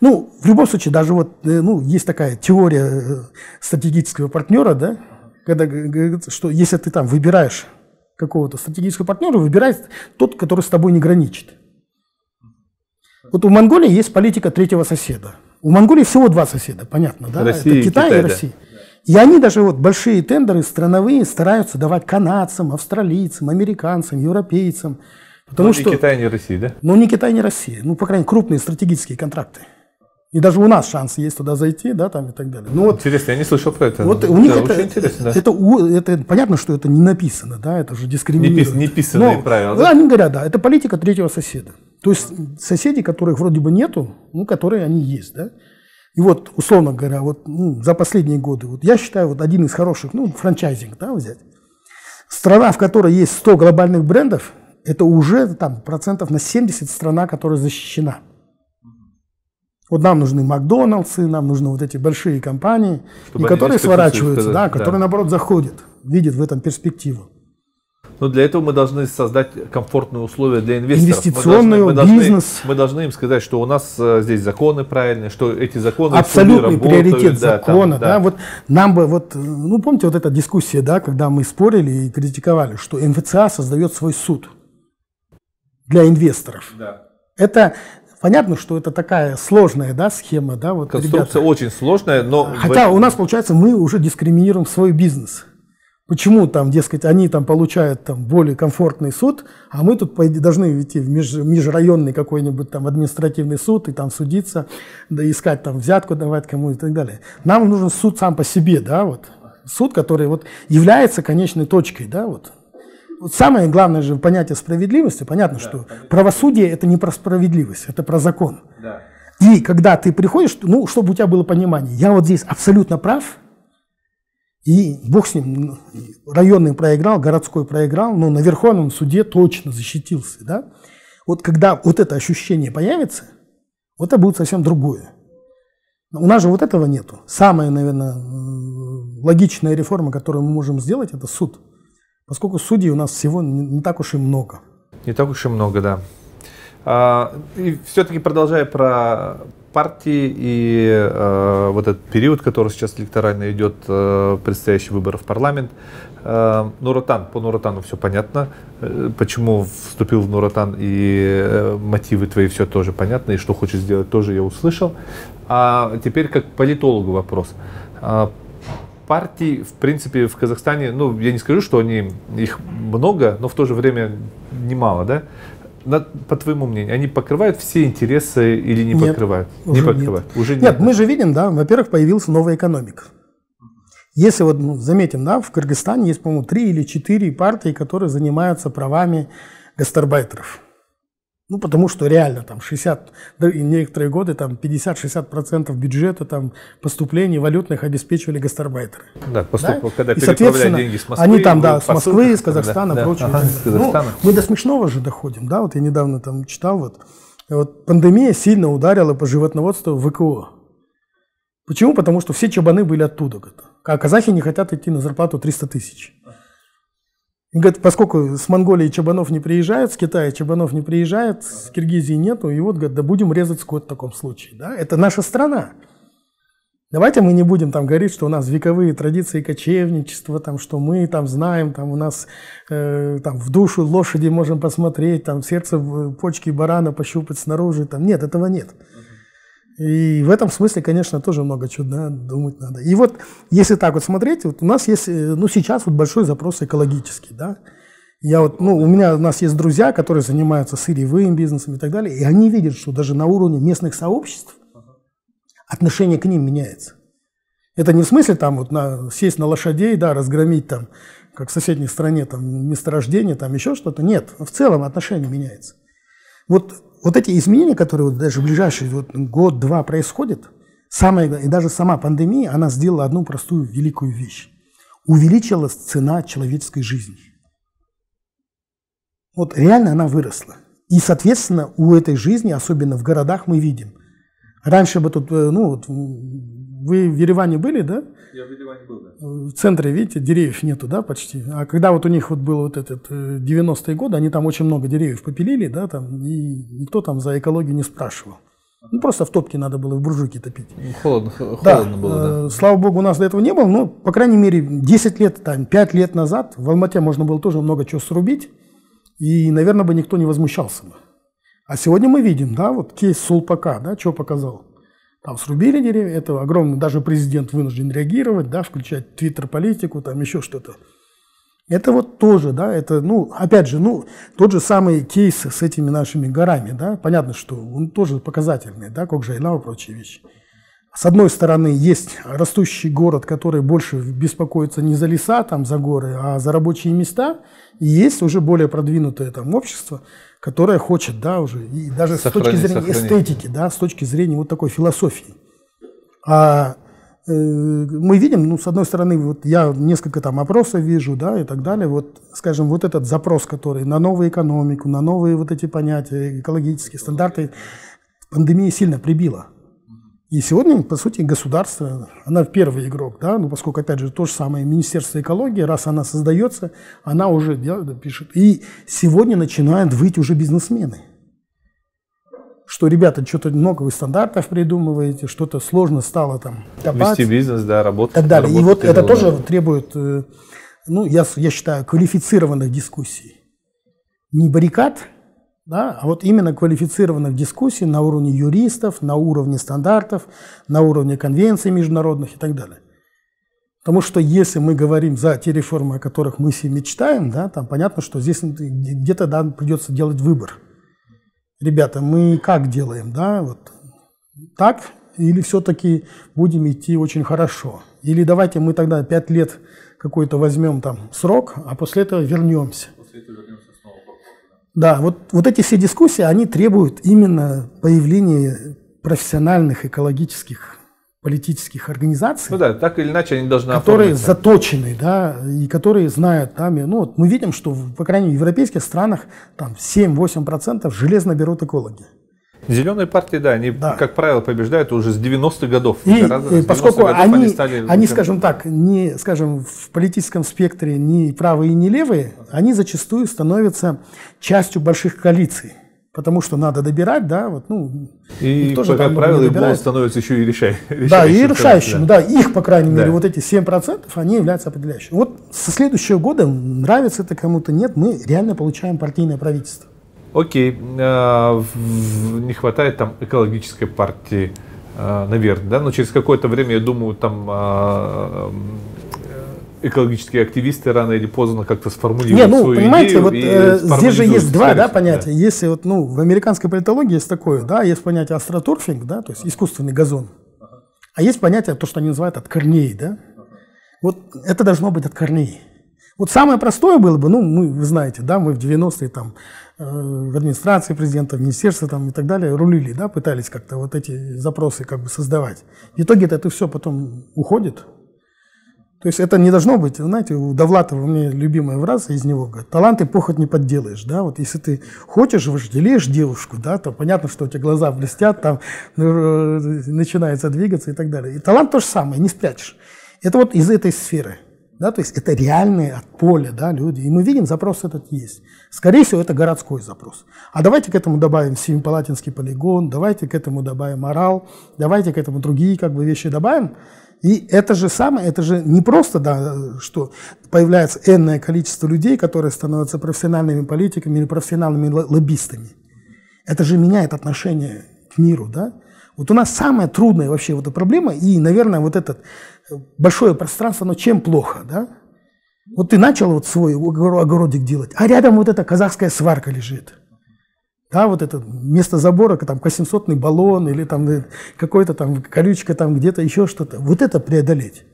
Ну, в любом случае, даже вот, э, ну, есть такая теория э, стратегического партнера, да, когда говорится, что если ты там выбираешь какого-то стратегического партнера, выбирай тот, который с тобой не граничит. Вот у Монголии есть политика третьего соседа. У Монголии всего два соседа, понятно, да? Россия Это Китай, Китай и Россия. Да. И они даже вот большие тендеры страновые стараются давать канадцам, австралийцам, американцам, европейцам. Потому Но что, не Китай, не Россия, да? Ну, не Китай, не Россия. Ну, по крайней мере, крупные стратегические контракты. И даже у нас шанс есть туда зайти, да, там и так далее. Ну, вот, интересно, я не слышал про это. Вот у них да, это, интересно, да. это, это, это, понятно, что это не написано, да, это же дискриминирует. Не, писанные правила, да? Они говорят, да, это политика третьего соседа. То есть соседи, которых вроде бы нету, ну, которые они есть, да. И вот, условно говоря, вот ну, за последние годы, вот я считаю, вот один из хороших, ну, франчайзинг, да, взять. Страна, в которой есть 100 глобальных брендов, это уже там процентов на 70 страна, которая защищена. Вот нам нужны Макдоналдсы, нам нужны вот эти большие компании, и которые сворачиваются, да, которые, да. наоборот, заходят, видят в этом перспективу. Но для этого мы должны создать комфортные условия для инвесторов. Инвестиционный мы должны, мы бизнес. Должны, мы должны им сказать, что у нас э, здесь законы правильные, что эти законы Абсолютный приоритет да, закона. Там, да. Да, вот нам бы, вот, ну помните вот эта дискуссия, да, когда мы спорили и критиковали, что МФЦА создает свой суд для инвесторов. Да. Это Понятно, что это такая сложная да, схема. Да, вот, Конструкция ребята. очень сложная, но... Хотя у нас, получается, мы уже дискриминируем свой бизнес. Почему там, дескать, они там получают там более комфортный суд, а мы тут должны идти в меж, межрайонный какой-нибудь там административный суд и там судиться, да искать там взятку давать кому и так далее. Нам нужен суд сам по себе, да, вот. Суд, который вот является конечной точкой, да, вот. Самое главное же понятие справедливости, понятно, да, что понятно. правосудие это не про справедливость, это про закон. Да. И когда ты приходишь, ну, чтобы у тебя было понимание, я вот здесь абсолютно прав, и бог с ним, районный проиграл, городской проиграл, но на Верховном суде точно защитился. Да? Вот когда вот это ощущение появится, вот это будет совсем другое. У нас же вот этого нету. Самая, наверное, логичная реформа, которую мы можем сделать, это суд. Поскольку судей у нас всего не, не так уж и много. Не так уж и много, да. А, и все-таки продолжая про партии и э, вот этот период, который сейчас электорально идет, э, предстоящий выборы в парламент. Э, Нуротан, по Нуротану все понятно, э, почему вступил в Нуротан и э, мотивы твои все тоже понятно, и что хочет сделать тоже я услышал. А теперь как политологу вопрос. Партий, в принципе, в Казахстане, ну, я не скажу, что они, их много, но в то же время немало, да? по твоему мнению, они покрывают все интересы или не нет, покрывают? не покрывают. Нет. Уже нет. Нет, мы же видим, да, во-первых, появилась новая экономика. Если вот ну, заметим, да, в Кыргызстане есть, по-моему, три или четыре партии, которые занимаются правами гастарбайтеров. Ну, потому что реально там 60, да, и некоторые годы там 50-60% бюджета там поступлений валютных обеспечивали гастарбайтеры. Да, поступ, да? когда и, соответственно, деньги с Москвы. Они там, да, с Москвы, из Казахстана, да, прочее. Ага, из Казахстана. Ну, мы до смешного же доходим, да, вот я недавно там читал, вот, вот пандемия сильно ударила по животноводству в ВКО. Почему? Потому что все чабаны были оттуда. А казахи не хотят идти на зарплату 300 тысяч. И говорит, поскольку с Монголии чабанов не приезжают, с Китая чабанов не приезжают, с Киргизии нету, и вот, говорит, да будем резать скот в таком случае. Да? Это наша страна. Давайте мы не будем там говорить, что у нас вековые традиции кочевничества, там, что мы там знаем, там у нас э, там, в душу лошади можем посмотреть, там, в сердце почки барана пощупать снаружи. Там. Нет, этого нет. И в этом смысле, конечно, тоже много чего да, думать надо. И вот, если так вот смотреть, вот у нас есть, э, ну, сейчас вот большой запрос экологический, да. Я вот, ну, у меня, у нас есть друзья, которые занимаются сырьевым бизнесом и так далее, и они видят, что даже на уровне местных сообществ отношение к ним меняется. Это не в смысле там вот на, сесть на лошадей, да, разгромить там, как в соседней стране, там, месторождение, там еще что-то. Нет, в целом отношение меняется. Вот вот эти изменения, которые вот даже в ближайший вот год-два происходят, самое, и даже сама пандемия, она сделала одну простую великую вещь. Увеличилась цена человеческой жизни. Вот реально она выросла. И, соответственно, у этой жизни, особенно в городах, мы видим. Раньше бы тут, э, ну, вот, вы в Ереване были, да? Я в Ереване был, да. В центре, видите, деревьев нету, да, почти. А когда вот у них вот был вот этот 90-е э, годы, они там очень много деревьев попилили, да, там, и никто там за экологию не спрашивал. Ну, просто в топке надо было в буржуйке топить. Холодно, холодно да, было, да. Слава богу, у нас до этого не было, но, по крайней мере, 10 лет, там, 5 лет назад в Алмате можно было тоже много чего срубить, и, наверное, бы никто не возмущался бы. А сегодня мы видим, да, вот кейс Сулпака, да, что показал. Там срубили деревья, это огромный, даже президент вынужден реагировать, да, включать твиттер-политику, там еще что-то. Это вот тоже, да, это, ну, опять же, ну, тот же самый кейс с этими нашими горами, да, понятно, что он тоже показательный, да, как Жайнау и прочие вещи. С одной стороны, есть растущий город, который больше беспокоится не за леса, там, за горы, а за рабочие места, и есть уже более продвинутое там общество, которое хочет, да, уже, и даже сохрани, с точки зрения сохрани. эстетики, да, с точки зрения вот такой философии. А Э, мы видим, ну, с одной стороны, вот я несколько там опросов вижу, да, и так далее, вот, скажем, вот этот запрос, который на новую экономику, на новые вот эти понятия, экологические стандарты, пандемия сильно прибила. И сегодня, по сути, государство, она первый игрок, да, ну, поскольку, опять же, то же самое Министерство экологии, раз она создается, она уже да, пишет. И сегодня начинают выйти уже бизнесмены что, ребята, что-то много вы стандартов придумываете, что-то сложно стало там копать. Вести бизнес, да, работать. Так далее. И вот это да. тоже требует, э, ну, я, я считаю, квалифицированных дискуссий. Не баррикад, да, а вот именно квалифицированных дискуссий на уровне юристов, на уровне стандартов, на уровне конвенций международных и так далее. Потому что если мы говорим за те реформы, о которых мы все мечтаем, да, там понятно, что здесь где-то да, придется делать выбор – ребята, мы как делаем, да, вот так, или все-таки будем идти очень хорошо? Или давайте мы тогда пять лет какой-то возьмем там срок, а после этого вернемся. После этого вернемся. Да, вот, вот эти все дискуссии, они требуют именно появления профессиональных экологических политических организаций. Ну да, так или иначе они должны Которые оформиться. заточены, да, и которые знают, там, ну вот мы видим, что, по крайней мере, в европейских странах там 7-8% железно берут экологи. Зеленые партии, да, они, да. как правило, побеждают уже с 90-х годов. И, и поскольку годов они, они, стали... они, скажем так, не, скажем, в политическом спектре ни правые, ни левые, они зачастую становятся частью больших коалиций потому что надо добирать, да, вот, ну, и, тоже, как правило, и голос становится еще и решай, решающим. *laughs* Да, и решающим, да. да, их, по крайней мере, да. вот эти 7%, они являются определяющими. Вот со следующего года, нравится это кому-то, нет, мы реально получаем партийное правительство. Окей, а, не хватает там экологической партии, а, наверное, да, но через какое-то время, я думаю, там а, экологические активисты рано или поздно как-то сформулируют Не, ну, свою понимаете, идею вот э, здесь же есть два да, понятия. Да. Если вот, ну, в американской политологии есть такое, да, есть понятие астротурфинг, да, то есть искусственный газон. А есть понятие, то, что они называют от корней, да. Вот это должно быть от корней. Вот самое простое было бы, ну, мы, вы знаете, да, мы в 90-е там в администрации президента, в министерстве там и так далее рулили, да, пытались как-то вот эти запросы как бы создавать. В итоге это все потом уходит, то есть это не должно быть, знаете, у Довлатова у меня любимая фраза из него, говорит, талант и похоть не подделаешь, да, вот если ты хочешь, вожделеешь девушку, да, то понятно, что у тебя глаза блестят, там ну, начинается двигаться и так далее. И талант то же самое, не спрячешь. Это вот из этой сферы, да, то есть это реальные от поля, да, люди. И мы видим, запрос этот есть. Скорее всего, это городской запрос. А давайте к этому добавим Семипалатинский полигон, давайте к этому добавим Орал, давайте к этому другие как бы вещи добавим, и это же самое, это же не просто, да, что появляется энное количество людей, которые становятся профессиональными политиками или профессиональными лоббистами. Это же меняет отношение к миру, да. Вот у нас самая трудная вообще вот эта проблема, и, наверное, вот это большое пространство, но чем плохо, да? Вот ты начал вот свой огородик делать, а рядом вот эта казахская сварка лежит – да, вот это вместо забора там косинсотный баллон или там э, какой-то там колючка там где-то еще что-то. Вот это преодолеть.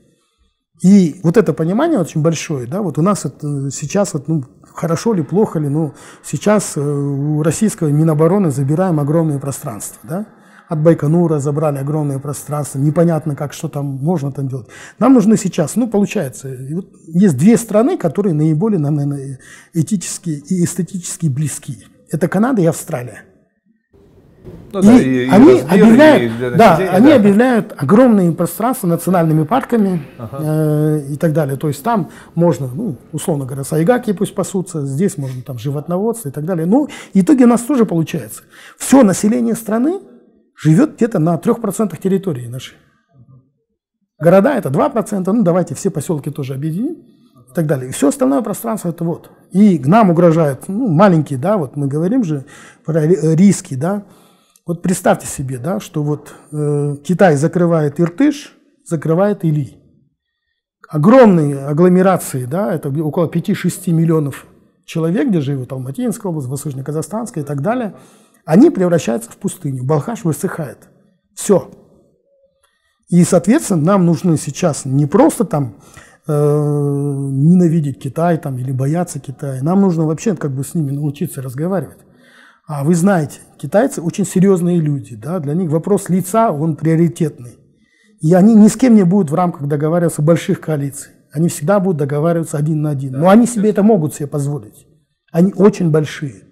И вот это понимание очень большое, да, вот у нас это сейчас, вот, ну, хорошо ли, плохо ли, ну, сейчас э, у российского Минобороны забираем огромные пространства, да, от Байконура забрали огромное пространство, непонятно как, что там можно там делать. Нам нужны сейчас, ну, получается, вот есть две страны, которые наиболее нам, наверное, этически и эстетически близки. Это Канада и Австралия. Ну, и, да, и, они и объявляют, и да, они да. объявляют огромные пространства национальными парками ага. э, и так далее. То есть там можно, ну, условно говоря, сайгаки пусть пасутся, здесь можно там животноводство и так далее. Ну, итоге у нас тоже получается. Все население страны живет где-то на 3% территории нашей. Города это 2%, ну давайте все поселки тоже объединим и так далее. Все остальное пространство это вот. И нам угрожают, ну, маленькие, да, вот мы говорим же про риски, да, вот представьте себе, да, что вот э, Китай закрывает Иртыш, закрывает Или. Огромные агломерации, да, это около 5-6 миллионов человек, где живут Алматинская область, Восточно-Казахстанская и так далее, они превращаются в пустыню. Балхаш высыхает. Все. И, соответственно, нам нужно сейчас не просто там э, ненавидеть Китай там, или бояться Китая, нам нужно вообще как бы с ними научиться разговаривать. А вы знаете, китайцы очень серьезные люди, да, для них вопрос лица, он приоритетный. И они ни с кем не будут в рамках договариваться больших коалиций. Они всегда будут договариваться один на один. Но они себе это могут себе позволить. Они очень большие.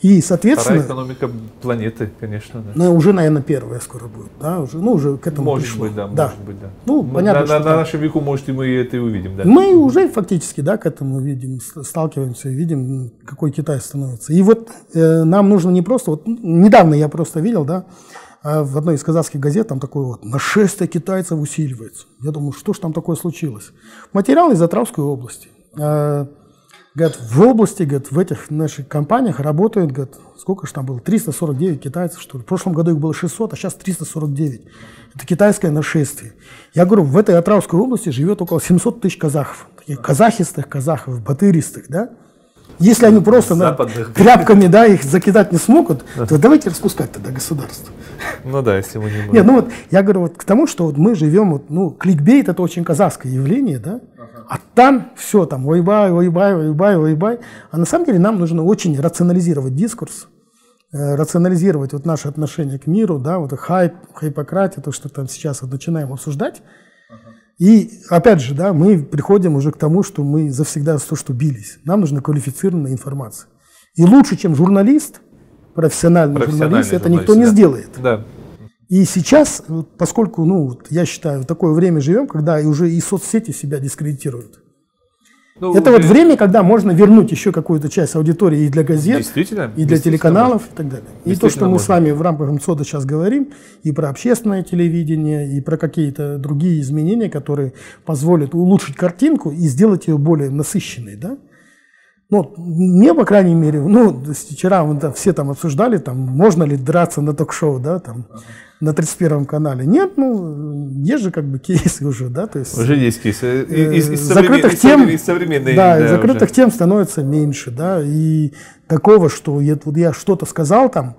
И, соответственно... Вторая экономика планеты, конечно. Да. Ну, уже, наверное, первая скоро будет. Да, уже, ну, уже к этому Может пришло. быть, да, да. может быть, да. Ну, мы, понятно, на, что на, на нашем веку, может, и мы это и увидим, да. Мы уже фактически, да, к этому видим, сталкиваемся и видим, какой Китай становится. И вот э, нам нужно не просто... Вот недавно я просто видел, да, а в одной из казахских газет там такое вот «Нашествие китайцев усиливается». Я думаю, что ж там такое случилось? Материал из Атравской области. Э, Говорят, в области, говорят, в этих наших компаниях работают, говорят, сколько же там было, 349 китайцев, что ли. В прошлом году их было 600, а сейчас 349. Это китайское нашествие. Я говорю, в этой Атравской области живет около 700 тысяч казахов. Таких казахистых казахов, батыристых, да. Если они просто на, тряпками да, их закидать не смогут, то давайте распускать тогда государство. Ну да, если мы не можем. Нет, ну вот я говорю вот к тому, что вот мы живем, вот, ну, кликбейт это очень казахское явление, да, а там все, там, ойбай, ойбай, ойбай, ойбай. А на самом деле нам нужно очень рационализировать дискурс, э, рационализировать вот наше отношение к миру, да, вот хайп, хайпократия, то, что там сейчас вот начинаем обсуждать. И опять же, да, мы приходим уже к тому, что мы завсегда за то, что бились. Нам нужна квалифицированная информация. И лучше, чем журналист, профессиональный, профессиональный журналист, это никто не да. сделает. Да. И сейчас, поскольку, ну, я считаю, в такое время живем, когда уже и соцсети себя дискредитируют. Ну, это вот время, когда можно вернуть еще какую-то часть аудитории и для газет, и для телеканалов и так далее. И то, что мы можно. с вами в рамках МСОДа сейчас говорим, и про общественное телевидение, и про какие-то другие изменения, которые позволят улучшить картинку и сделать ее более насыщенной, да? Ну, мне, по крайней мере, ну, вчера мы там, все там обсуждали, там, можно ли драться на ток-шоу, да, там, на 31 канале. Нет, ну, есть же как бы кейсы уже, да, то есть... Уже есть кейсы. Из, из закрытых тем, из современной, да, да, закрытых уже. тем становится меньше, да, и такого, что я, вот я что-то сказал там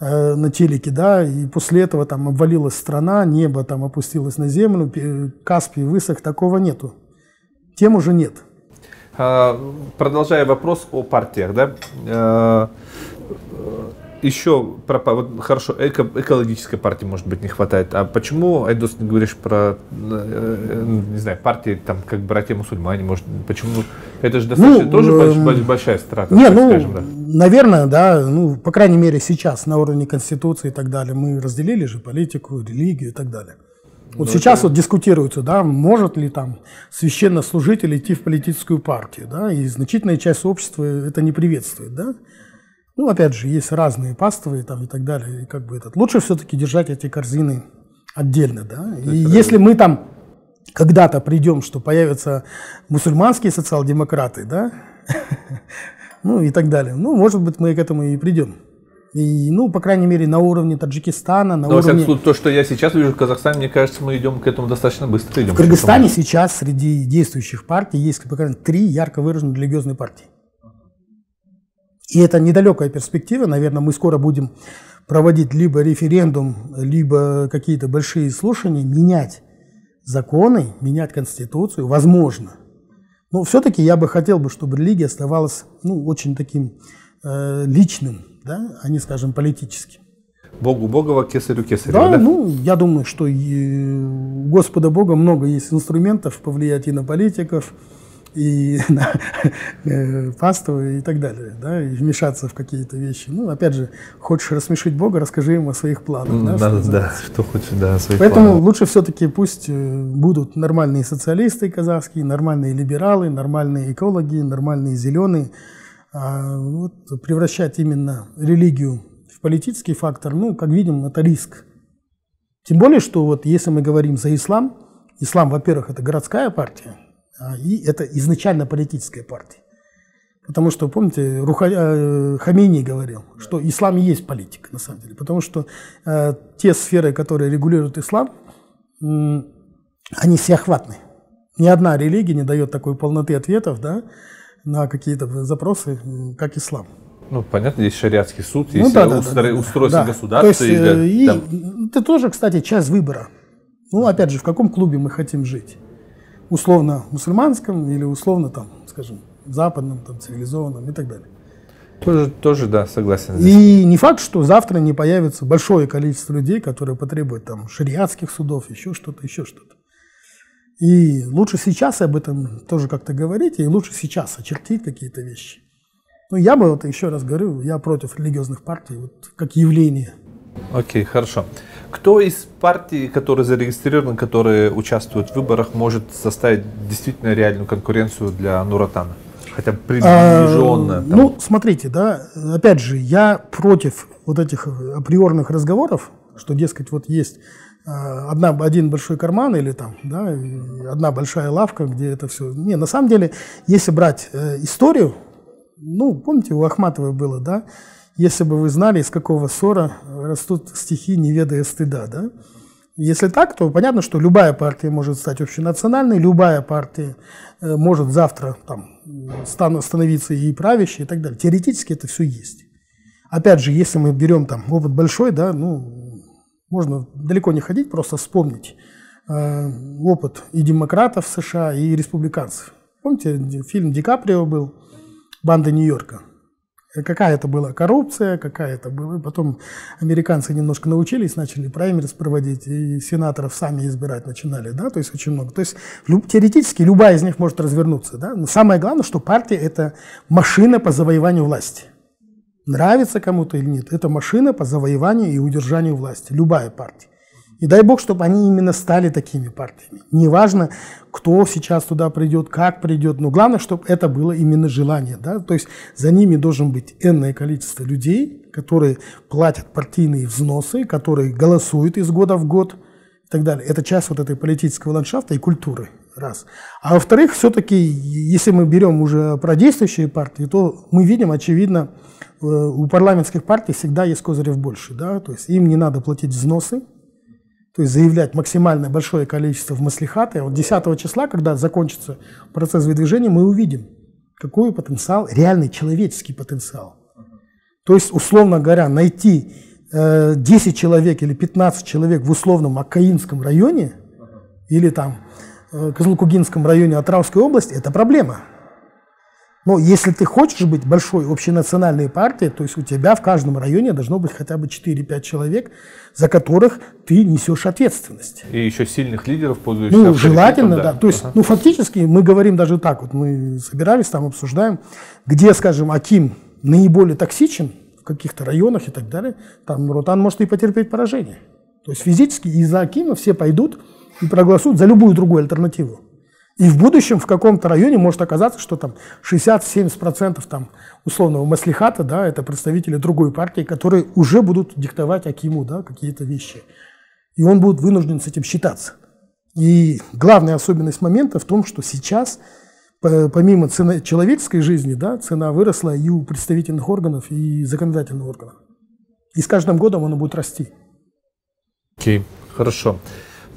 э, на телеке, да, и после этого там обвалилась страна, небо там опустилось на землю, Каспий высох, такого нету. Тем уже нет. А, продолжая вопрос о партиях, да, а, еще про, вот хорошо, эко, экологической партии, может быть, не хватает. А почему, Айдос, ты говоришь про, э, не знаю, партии, там, как братья-мусульмане, может, почему? Это же достаточно ну, тоже э, большая страта, не, ну, скажем, да? Наверное, да, ну, по крайней мере, сейчас на уровне Конституции и так далее мы разделили же политику, религию и так далее. Вот ну, сейчас это... вот дискутируется, да, может ли там священнослужитель идти в политическую партию, да, и значительная часть общества это не приветствует, да. Ну, опять же, есть разные пастовые там и так далее, и как бы этот. Лучше все-таки держать эти корзины отдельно, да. И если мы там когда-то придем, что появятся мусульманские социал-демократы, да, *laughs* ну и так далее, ну, может быть, мы к этому и придем. И, ну, по крайней мере, на уровне Таджикистана, на Но, уровне... Случае, то, что я сейчас вижу в Казахстане, мне кажется, мы идем к этому достаточно быстро. Идем в Кыргызстане сейчас среди действующих партий есть, по крайней мере, три ярко выраженные религиозные партии. И это недалекая перспектива. Наверное, мы скоро будем проводить либо референдум, либо какие-то большие слушания, менять законы, менять конституцию, возможно. Но все-таки я бы хотел, бы, чтобы религия оставалась ну, очень таким э, личным да, а не, скажем, политическим. Богу Богова, кесарю кесарева, да, да? ну, я думаю, что и у Господа Бога много есть инструментов повлиять и на политиков, и *laughs* на э, пасту и так далее, да, и вмешаться в какие-то вещи. Ну, опять же, хочешь рассмешить Бога, расскажи ему о своих планах. Да, да, да, что, да, что хочешь, да, о своих Поэтому планах. лучше все-таки пусть э, будут нормальные социалисты казахские, нормальные либералы, нормальные экологи, нормальные зеленые. А вот превращать именно религию в политический фактор, ну, как видим, это риск. Тем более, что вот если мы говорим за ислам, ислам, во-первых, это городская партия, а, и это изначально политическая партия. Потому что, помните, Руха... э, Хамини говорил, что ислам и есть политика, на самом деле. Потому что э, те сферы, которые регулируют ислам, м, они всеохватны. Ни одна религия не дает такой полноты ответов да, на какие-то запросы, как ислам. Ну, понятно, есть шариатский суд, Ну есть да, да, устро- да, устройство Да. государства. То есть, э, и, и да, это тоже, кстати, часть выбора. Ну, опять же, в каком клубе мы хотим жить? Условно мусульманском или условно, там, скажем, западном, там, цивилизованном и так далее. тоже, тоже, да, согласен. здесь. И не факт, что завтра не появится большое количество людей, которые потребуют там шариатских судов, еще что-то, еще что-то. И лучше сейчас об этом тоже как-то говорить, и лучше сейчас очертить какие-то вещи. Ну, я бы, вот еще раз говорю, я против религиозных партий, вот как явление. Окей, хорошо. Кто из партий, которые зарегистрированы, которые участвуют в выборах, может составить действительно реальную конкуренцию для Нуратана? Хотя бы приближенно. А, там. Ну, смотрите, да, опять же, я против вот этих априорных разговоров, что, дескать, вот есть одна, один большой карман или там, да, одна большая лавка, где это все. Не, на самом деле, если брать э, историю, ну, помните, у Ахматовой было, да, если бы вы знали, из какого ссора растут стихи, не ведая стыда, да, если так, то понятно, что любая партия может стать общенациональной, любая партия э, может завтра там, стан- становиться и правящей и так далее. Теоретически это все есть. Опять же, если мы берем там опыт большой, да, ну, можно далеко не ходить, просто вспомнить э, опыт и демократов США, и республиканцев. Помните, фильм Ди Каприо был «Банда Нью-Йорка»? Э, Какая это была коррупция, какая это была. Потом американцы немножко научились, начали праймерис проводить, и сенаторов сами избирать начинали, да, то есть очень много. То есть теоретически любая из них может развернуться, да. Но самое главное, что партия – это машина по завоеванию власти. Нравится кому-то или нет, это машина по завоеванию и удержанию власти. Любая партия. И дай бог, чтобы они именно стали такими партиями. Неважно, кто сейчас туда придет, как придет, но главное, чтобы это было именно желание. Да? То есть за ними должен быть энное количество людей, которые платят партийные взносы, которые голосуют из года в год и так далее. Это часть вот этой политического ландшафта и культуры. Раз. А во-вторых, все-таки, если мы берем уже про действующие партии, то мы видим, очевидно, у парламентских партий всегда есть козырев больше. Да? То есть им не надо платить взносы, то есть заявлять максимально большое количество в маслихаты. А вот 10 числа, когда закончится процесс выдвижения, мы увидим, какой потенциал, реальный человеческий потенциал. То есть, условно говоря, найти э, 10 человек или 15 человек в условном Аккаинском районе или там э, районе Атравской области – это проблема. Но если ты хочешь быть большой общенациональной партией, то есть у тебя в каждом районе должно быть хотя бы 4-5 человек, за которых ты несешь ответственность. И еще сильных лидеров, пользующихся Ну, желательно, да. То есть, Ага. ну, фактически мы говорим даже так, вот мы собирались там, обсуждаем, где, скажем, Аким наиболее токсичен в каких-то районах и так далее, там Ротан может и потерпеть поражение. То есть физически из-за Акима все пойдут и проголосуют за любую другую альтернативу. И в будущем в каком-то районе может оказаться, что там 60-70% там условного маслихата, да, это представители другой партии, которые уже будут диктовать Акиму, да, какие-то вещи. И он будет вынужден с этим считаться. И главная особенность момента в том, что сейчас, по- помимо цены человеческой жизни, да, цена выросла и у представительных органов, и законодательных органов. И с каждым годом она будет расти. Окей, хорошо.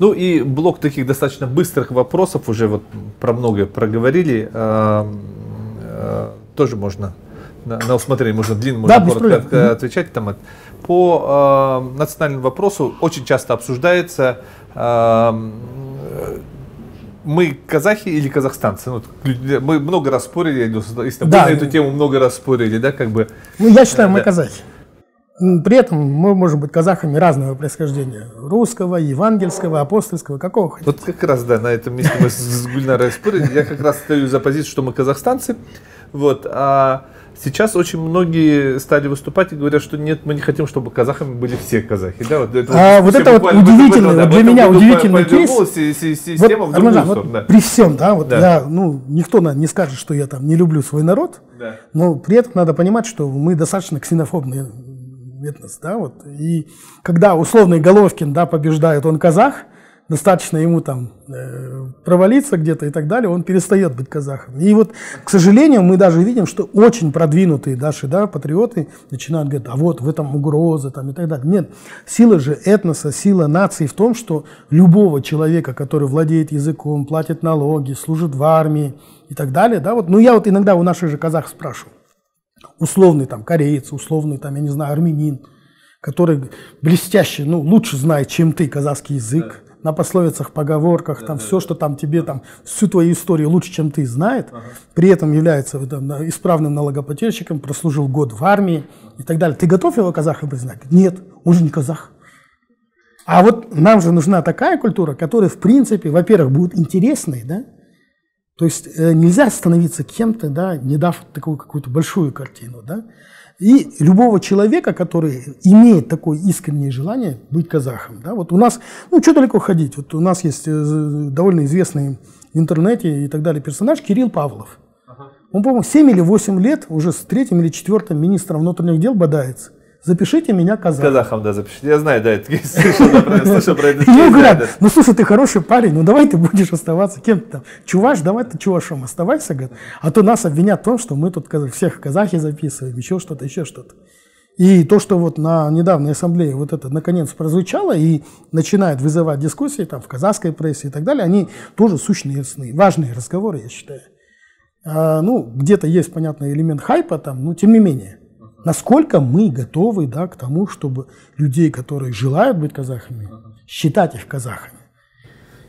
Ну и блок таких достаточно быстрых вопросов, уже вот про многое проговорили. Эм, э, Тоже можно на, на усмотрение, можно длинно, Да, можно коротко проблем. от- отвечать. Там, по э, национальному вопросу очень часто обсуждается, э, мы казахи или казахстанцы. Ну, мы много раз спорили, я с тобой Да. на эту тему много раз спорили, да, как бы. Ну, я считаю, мы Да. казахи. При этом мы можем быть казахами разного происхождения. Русского, евангельского, апостольского, какого хотите. Вот как раз, да, на этом месте мы *laughs* с Гульнарой спорили. Я как раз стою за позицию, что мы казахстанцы. Вот, а Сейчас очень многие стали выступать и говорят, что нет, мы не хотим, чтобы казахами были все казахи. Да, вот это, а, вот, это вот удивительный, вот для меня удивительный кейс. Система вот, в Армажан, вот да. При всем, да, вот да. я, ну, никто не скажет, что я там не люблю свой народ, да. но при этом надо понимать, что мы достаточно ксенофобный этнос, да, вот. И когда условный Головкин, да, побеждает, он казах, достаточно ему там э, провалиться где-то и так далее, он перестает быть казахом. И вот, к сожалению, мы даже видим, что очень продвинутые наши да, патриоты начинают говорить, а вот в этом угроза там, и так далее. Нет, сила же этноса, сила нации в том, что любого человека, который владеет языком, платит налоги, служит в армии и так далее, да, вот, ну я вот иногда у наших же казахов спрашиваю, условный там кореец, условный там, я не знаю, армянин, который блестяще, ну, лучше знает, чем ты казахский язык, на пословицах, поговорках, там все, что там тебе там всю твою историю лучше, чем ты знает, при этом является там, исправным налогоплательщиком, прослужил год в армии и так далее. Ты готов его казахом признать? Нет, он же не казах. А вот нам же нужна такая культура, которая, в принципе, во-первых, будет интересной, да, то есть э, нельзя становиться кем-то, да, не дав такую какую-то большую картину, да. И любого человека, который имеет такое искреннее желание быть казахом. Да, вот у нас, ну что далеко ходить, вот у нас есть э, довольно известный в интернете и так далее персонаж Кирилл Павлов. Он, по-моему, 7 или 8 лет уже с третьим или четвертым министром внутренних дел бодается запишите меня казахом. Казахом, да, запишите. Я знаю, да, это слышал про это. *laughs* Ему говорят, ну слушай, ты хороший парень, ну давай ты будешь оставаться кем-то там. Чуваш, давай ты чувашом оставайся, говорит. А то нас обвинят в том, что мы тут всех казахи записываем, еще что-то, еще что-то. И то, что вот на недавней ассамблее вот это наконец прозвучало и начинает вызывать дискуссии там в казахской прессе и так далее, они тоже сущные, важные разговоры, я считаю. А, ну, где-то есть, понятный элемент хайпа там, но тем не менее. Насколько мы готовы да, к тому, чтобы людей, которые желают быть казахами, считать их казахами.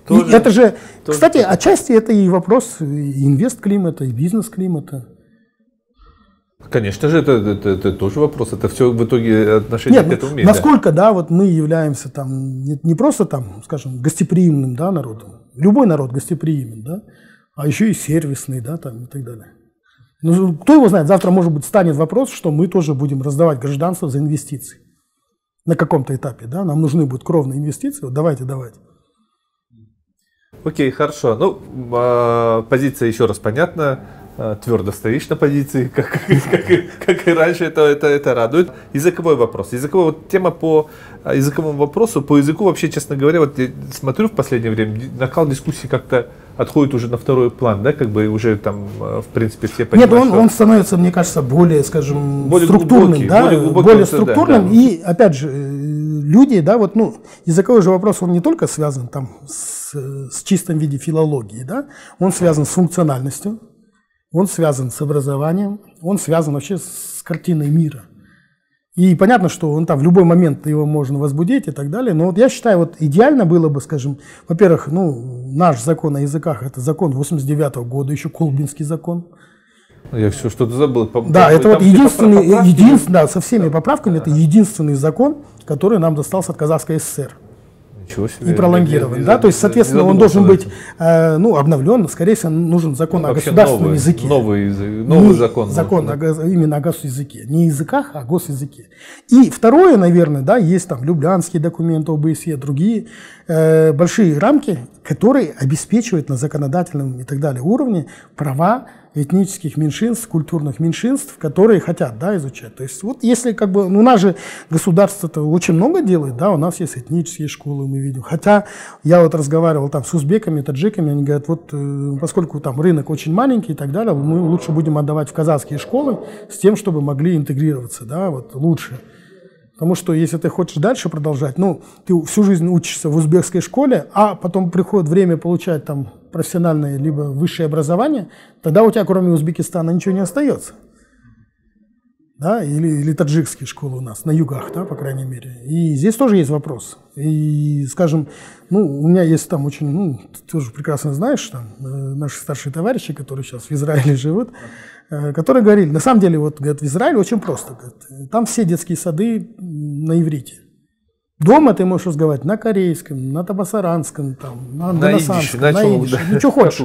Тоже, и это же, тоже кстати, тоже. отчасти это и вопрос и инвест-климата, и бизнес-климата. Конечно же, это, это, это тоже вопрос. Это все в итоге отношение Нет, к этому миру. Насколько, да. да, вот мы являемся там не, не просто там, скажем, гостеприимным, да, народом. Любой народ гостеприимен, да, а еще и сервисный, да, там и так далее. Ну, кто его знает, завтра, может быть, станет вопрос, что мы тоже будем раздавать гражданство за инвестиции. На каком-то этапе, да, нам нужны будут кровные инвестиции, вот давайте, давайте. Окей, хорошо. Ну, э, позиция еще раз понятна. Э, твердо стоишь на позиции, как, *laughs* как, как и раньше, это, это, это радует. Языковой вопрос. Языковая вот тема по а, языковому вопросу, по языку вообще, честно говоря, вот я смотрю в последнее время, накал дискуссии как-то отходит уже на второй план, да, как бы уже там, э, в принципе, все понимают. Нет, он, что... он становится, мне кажется, более, скажем, более структурным, глубокий, да, более, глубокий, более структурным. Да, И, опять же, э, люди, да, вот, ну, языковой же вопрос, он не только связан там с, с чистым виде филологии, да, он связан с функциональностью, он связан с образованием, он связан вообще с картиной мира. И понятно, что он там в любой момент его можно возбудить и так далее. Но вот я считаю, вот идеально было бы, скажем, во-первых, ну, наш закон о языках, это закон 89 -го года, еще Колбинский закон. Я все что-то забыл. Да, это вот единственный, единственный, да, со всеми поправками, это единственный закон, который нам достался от Казахской ССР. Ничего себе. И пролонгирован. Не, да? То есть, соответственно, он должен быть э, ну, обновлен. Скорее всего, нужен закон ну, о государственном новый, языке. Новый, новый не закон. Закон о, именно о госязыке. Не языках, а о госязыке. И второе, наверное, да, есть там Люблянский документ ОБСЕ, другие э, большие рамки, которые обеспечивают на законодательном и так далее уровне права этнических меньшинств, культурных меньшинств, которые хотят да, изучать. То есть вот если как бы, ну, у нас же государство-то очень много делает, да, у нас есть этнические школы, мы видим. Хотя я вот разговаривал там с узбеками, таджиками, они говорят, вот э, поскольку там рынок очень маленький и так далее, мы лучше будем отдавать в казахские школы с тем, чтобы могли интегрироваться, да, вот лучше. Потому что если ты хочешь дальше продолжать, ну, ты всю жизнь учишься в узбекской школе, а потом приходит время получать там профессиональное либо высшее образование, тогда у тебя кроме Узбекистана ничего не остается. Да, или, или таджикские школы у нас, на югах, да, по крайней мере. И здесь тоже есть вопрос. И, скажем, ну, у меня есть там очень, ну, ты тоже прекрасно знаешь, там, э, наши старшие товарищи, которые сейчас в Израиле живут, э, которые говорили, на самом деле, вот говорят, в Израиле очень просто. Говорят, там все детские сады на иврите. Дома ты можешь разговаривать на корейском, на табасаранском, там, на андонасанском, на, на идише, да. ничего хочешь.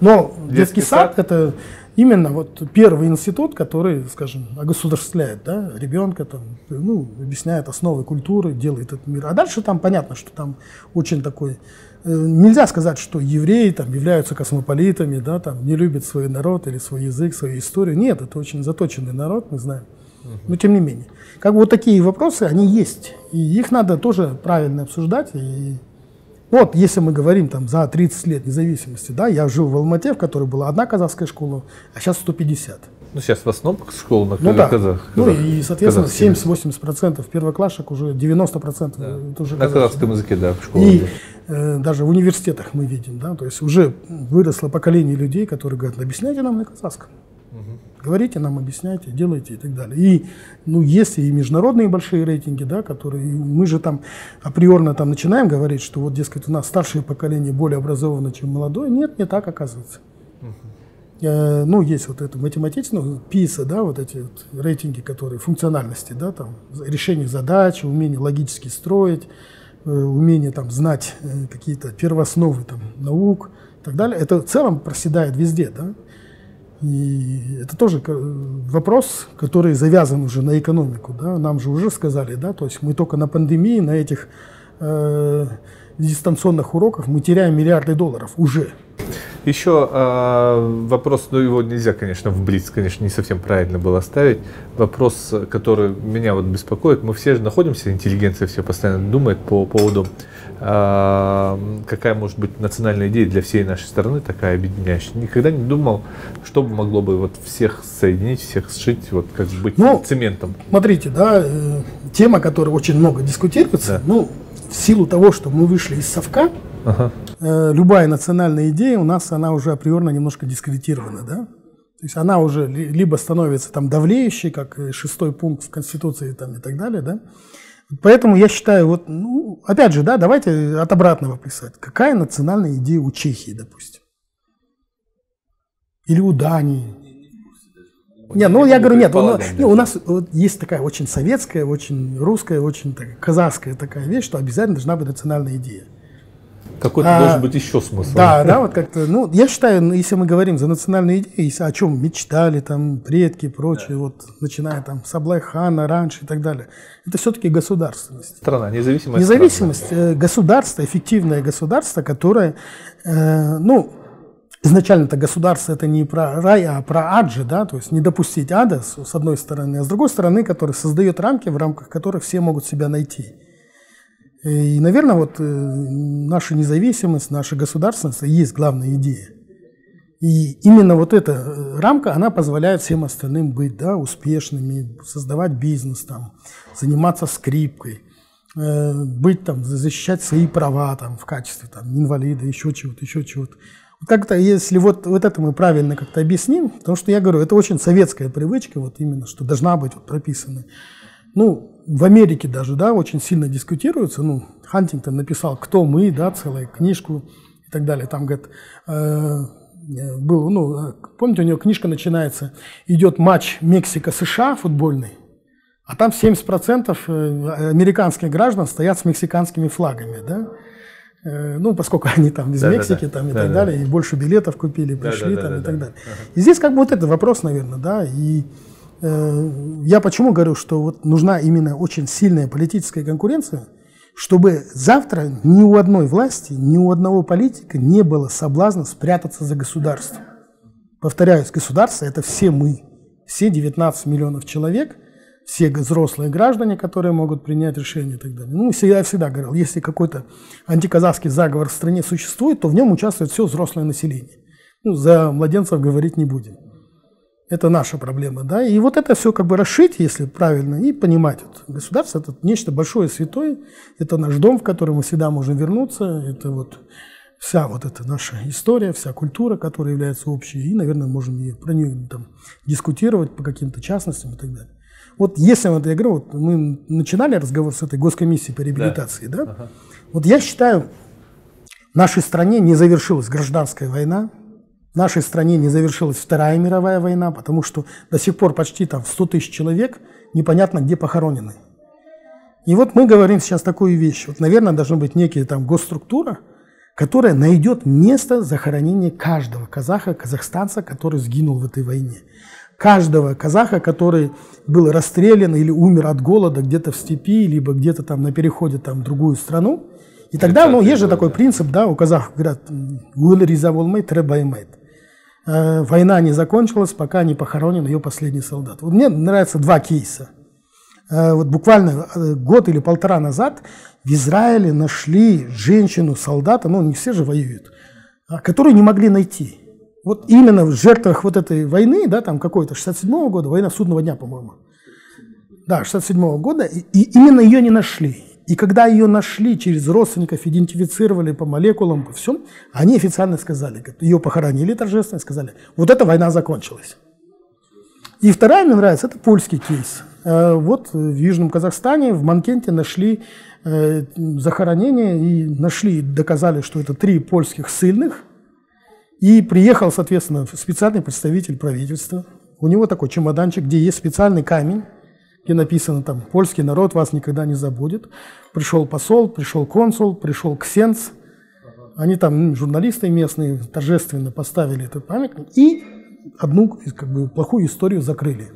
Но детский, детский сад, сад это именно вот первый институт, который, скажем, огосударствляет да, ребенка, там, ну, объясняет основы культуры, делает этот мир. А дальше там понятно, что там очень такой э, Нельзя сказать, что евреи там являются космополитами, да, там не любят свой народ или свой язык, свою историю. Нет, это очень заточенный народ, мы знаем. Но тем не менее, как бы вот такие вопросы, они есть, и их надо тоже правильно обсуждать. И вот, если мы говорим там за 30 лет независимости, да, я жил в Алмате, в которой была одна казахская школа, а сейчас 150. Ну, сейчас в основном школа на ну, да. казах. Ну, и, соответственно, 70-80% первоклашек, уже 90% да. это уже На казахском языке, да, в школе. И э, даже в университетах мы видим, да, то есть уже выросло поколение людей, которые говорят, объясняйте нам на казахском. Говорите нам, объясняйте, делайте и так далее. И ну, есть и международные большие рейтинги, да, которые мы же там априорно там начинаем говорить, что вот, дескать, у нас старшее поколение более образовано, чем молодое. Нет, не так оказывается. Uh-huh. ну, есть вот это математическое, ну, ПИСа, да, вот эти вот рейтинги, которые функциональности, да, там, решение задач, умение логически строить, э, умение там знать э, какие-то первоосновы там наук и так далее. Это в целом проседает везде, да. И это тоже вопрос, который завязан уже на экономику. Да? Нам же уже сказали, да, то есть мы только на пандемии, на этих э, дистанционных уроках мы теряем миллиарды долларов уже. Еще э, вопрос, ну его нельзя, конечно, в Блиц, конечно, не совсем правильно было ставить. Вопрос, который меня вот беспокоит, мы все же находимся, интеллигенция все постоянно думает по поводу, э, какая может быть национальная идея для всей нашей страны, такая объединяющая. Никогда не думал, что могло бы вот всех соединить, всех сшить, вот как быть ну, цементом. Смотрите, да, э, тема, которая очень много дискутируется, да. ну, в силу того, что мы вышли из совка, ага. э, любая национальная идея у нас, она уже априорно немножко дискредитирована, да? То есть она уже либо становится там давлеющей, как шестой пункт в Конституции там, и так далее, да? Поэтому я считаю, вот, ну, опять же, да, давайте от обратного писать. Какая национальная идея у Чехии, допустим? Или у Дании? Не, ну я говорю, нет, у, не, у нас вот, есть такая очень советская, очень русская, очень так, казахская такая вещь, что обязательно должна быть национальная идея. Какой-то а, должен быть еще смысл. Да, да, вот как-то, ну, я считаю, ну, если мы говорим за национальные идеи, о чем мечтали там предки и прочее, да. вот, начиная там с Аблайхана, раньше и так далее, это все-таки государственность. Страна, независимость. Независимость, страна. Э, государство, эффективное государство, которое, э, ну, изначально это государство это не про рай, а про ад же, да, то есть не допустить ада с одной стороны, а с другой стороны, который создает рамки, в рамках которых все могут себя найти. И, наверное, вот э, наша независимость, наша государственность и есть главная идея. И именно вот эта э, рамка, она позволяет всем остальным быть да, успешными, создавать бизнес, там, заниматься скрипкой, э, быть там, защищать свои права там, в качестве там, инвалида, еще чего-то, еще чего-то. Как-то, если вот, вот это мы правильно как-то объясним, потому что я говорю, это очень советская привычка, вот именно, что должна быть вот прописана. Ну, в Америке даже, да, очень сильно дискутируется. Ну, Хантингтон написал «Кто мы», да, целую книжку и так далее. Там, говорит, э, был, ну, помните, у него книжка начинается, идет матч Мексика-США футбольный, а там 70% э, американских граждан стоят с мексиканскими флагами, да, э, ну, поскольку они там из да, Мексики да, там, и да, так да. далее, и больше билетов купили, пришли да, да, там да, и так далее. Ага. И здесь как бы вот этот вопрос, наверное, да, и Э, я почему говорю, что вот нужна именно очень сильная политическая конкуренция, чтобы завтра ни у одной власти, ни у одного политика не было соблазна спрятаться за государство. Повторяюсь, государство – это все мы, все 19 миллионов человек, все взрослые граждане, которые могут принять решение и так далее. Ну, я всегда говорил, если какой-то антиказахский заговор в стране существует, то в нем участвует все взрослое население. Ну, за младенцев говорить не будем. Это наша проблема, да. И вот это все как бы расшить, если правильно, и понимать. Вот, государство это нечто большое, святое. Это наш дом, в который мы всегда можем вернуться. Это вот вся вот эта наша история, вся культура, которая является общей. И, наверное, можем и про нее там дискутировать по каким-то частностям и так далее. Вот если вот я говорю, вот мы начинали разговор с этой госкомиссией по реабилитации, да? да? Ага. Вот я считаю, в нашей стране не завершилась гражданская война, В нашей стране не завершилась Вторая мировая война, потому что до сих пор почти там 100 тысяч человек непонятно где похоронены. И вот мы говорим сейчас такую вещь. Вот, наверное, должна быть некая там госструктура, которая найдет место захоронения каждого казаха, казахстанца, который сгинул в этой войне. Каждого казаха, который был расстрелян или умер от голода где-то в степи, либо где-то там на переходе там, в другую страну. И тогда, ну, есть же такой принцип, да, у казахов говорят, «Уэлриза волмей, требаймейт». Э, война не закончилась, пока не похоронен ее последний солдат. Вот мне нравятся два кейса. Э, вот буквально э, год или полтора назад в Израиле нашли женщину-солдата, ну не все же воюют, а, которую не могли найти. Вот именно в жертвах вот этой войны, да, там какой-то 67-го года, война судного дня, по-моему. Да, 67-го года, и, именно ее не нашли. И когда ее нашли через родственников, идентифицировали по молекулам, по всем, они официально сказали, ее похоронили торжественно, сказали, вот эта война закончилась. И вторая мне нравится, это польский кейс. Э, вот в Южном Казахстане, в Манкенте нашли Э, захоронение и нашли, доказали, что это три польских ссыльных. И приехал, соответственно, специальный представитель правительства. У него такой чемоданчик, где есть специальный камень, где написано там «Польский народ вас никогда не забудет». Пришел посол, пришел консул, пришел ксенц. Они там, журналисты местные, торжественно поставили этот памятник и одну как бы, плохую историю закрыли.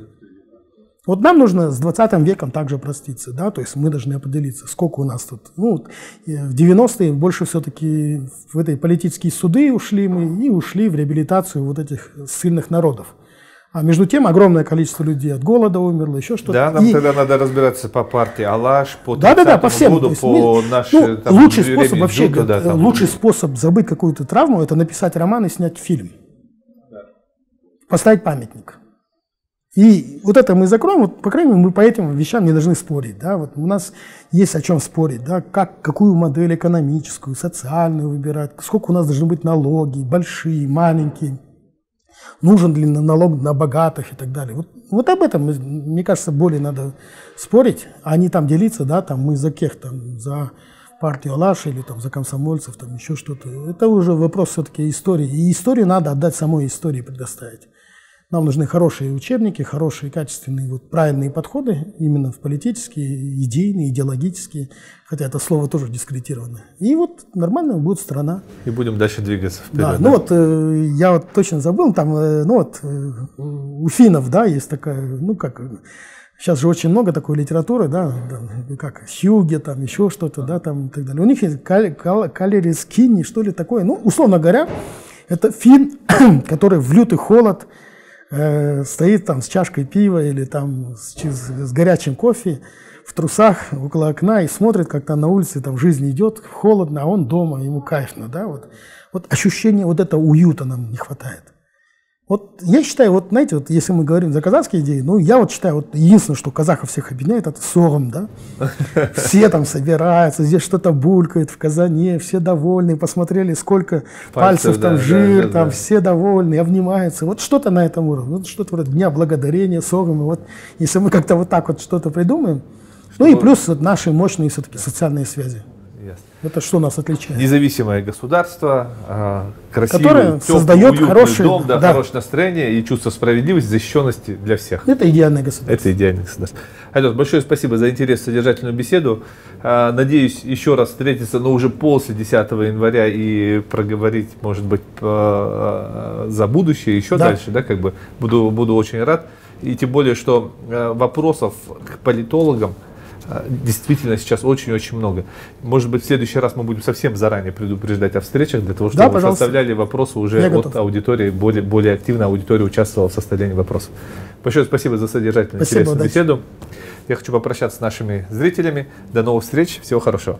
Вот нам нужно с 20 веком также проститься, да, то есть мы должны определиться, сколько у нас тут. Ну, в 90-е больше все-таки в этой политические суды ушли мы и ушли в реабилитацию вот этих сильных народов. А между тем огромное количество людей от голода умерло, еще что-то. Да, нам и... тогда надо разбираться по партии Алаш, по да, да, да, по всем. году, по нашей, ну, там, лучший способ вообще, Джута, да, там. лучший способ забыть какую-то травму, это написать роман и снять фильм. Поставить памятник. И вот это мы закроем, вот, по крайней мере, мы по этим вещам не должны спорить. Да? Вот у нас есть о чем спорить, да? как, какую модель экономическую, социальную выбирать, сколько у нас должны быть налоги, большие, маленькие, нужен ли налог на богатых и так далее. Вот, вот об этом, мне кажется, более надо спорить, а не там делиться, да, там мы за кех, там, за партию Алаша или там за комсомольцев, там еще что-то. Это уже вопрос все-таки истории. И историю надо отдать самой истории предоставить. Нам нужны хорошие учебники, хорошие, качественные, вот, правильные подходы именно в политические, идейные, идеологические, хотя это слово тоже дискредитировано. И вот нормальная будет страна. И будем дальше двигаться вперед. Да, ну вот э, я вот точно забыл, там, э, ну вот э, у финнов, да, есть такая, ну как, Сейчас же очень много такой литературы, да, там, как Хьюге, там еще что-то, да, там и так далее. У них есть кал кал калерис кинни, что ли такое. Ну, условно говоря, это фин, *clears throat* который в лютый холод э, стоит там с чашкой пива или там с, с горячим кофе в трусах около окна и смотрит, как там на улице там жизнь идет, холодно, а он дома, ему кайфно, да, вот. Вот ощущение вот этого уюта нам не хватает. Вот я считаю, вот знаете, вот если мы говорим за казахские идеи, ну я вот считаю, вот единственное, что казахов всех объединяет, это сором, да. *laughs* Все там собираются, здесь что-то булькает в казане, все довольны, посмотрели, сколько пальцев, пальцев там, да, жир, да, да, там все довольны, обнимаются. Вот что-то на этом уровне, вот что-то вроде Дня Благодарения, сором. вот если мы как-то вот так вот что-то придумаем, что... ну и плюс вот наши мощные все-таки социальные связи. Это что нас отличает? Независимое государство, а, красивый, Которое теплый, создает хороший, дом, да, да. хорошее настроение и чувство справедливости, защищенности для всех. Это идеальное государство. Это идеальное государство. Алёс, большое спасибо за интерес, содержательную беседу. А, надеюсь еще раз встретиться, но уже после 10 января и проговорить, может быть, а, за будущее еще да. дальше, да, как бы буду, буду очень рад. И тем более, что вопросов к политологам – действительно сейчас очень-очень много. Может быть, в следующий раз мы будем совсем заранее предупреждать о встречах, для того, чтобы да, вы составляли вопросы уже Я от готов. аудитории, более, более активно аудитория участвовала в составлении вопросов. Большое спасибо за содержательную, спасибо, интересную удачи. беседу. Я хочу попрощаться с нашими зрителями. До новых встреч. Всего хорошего.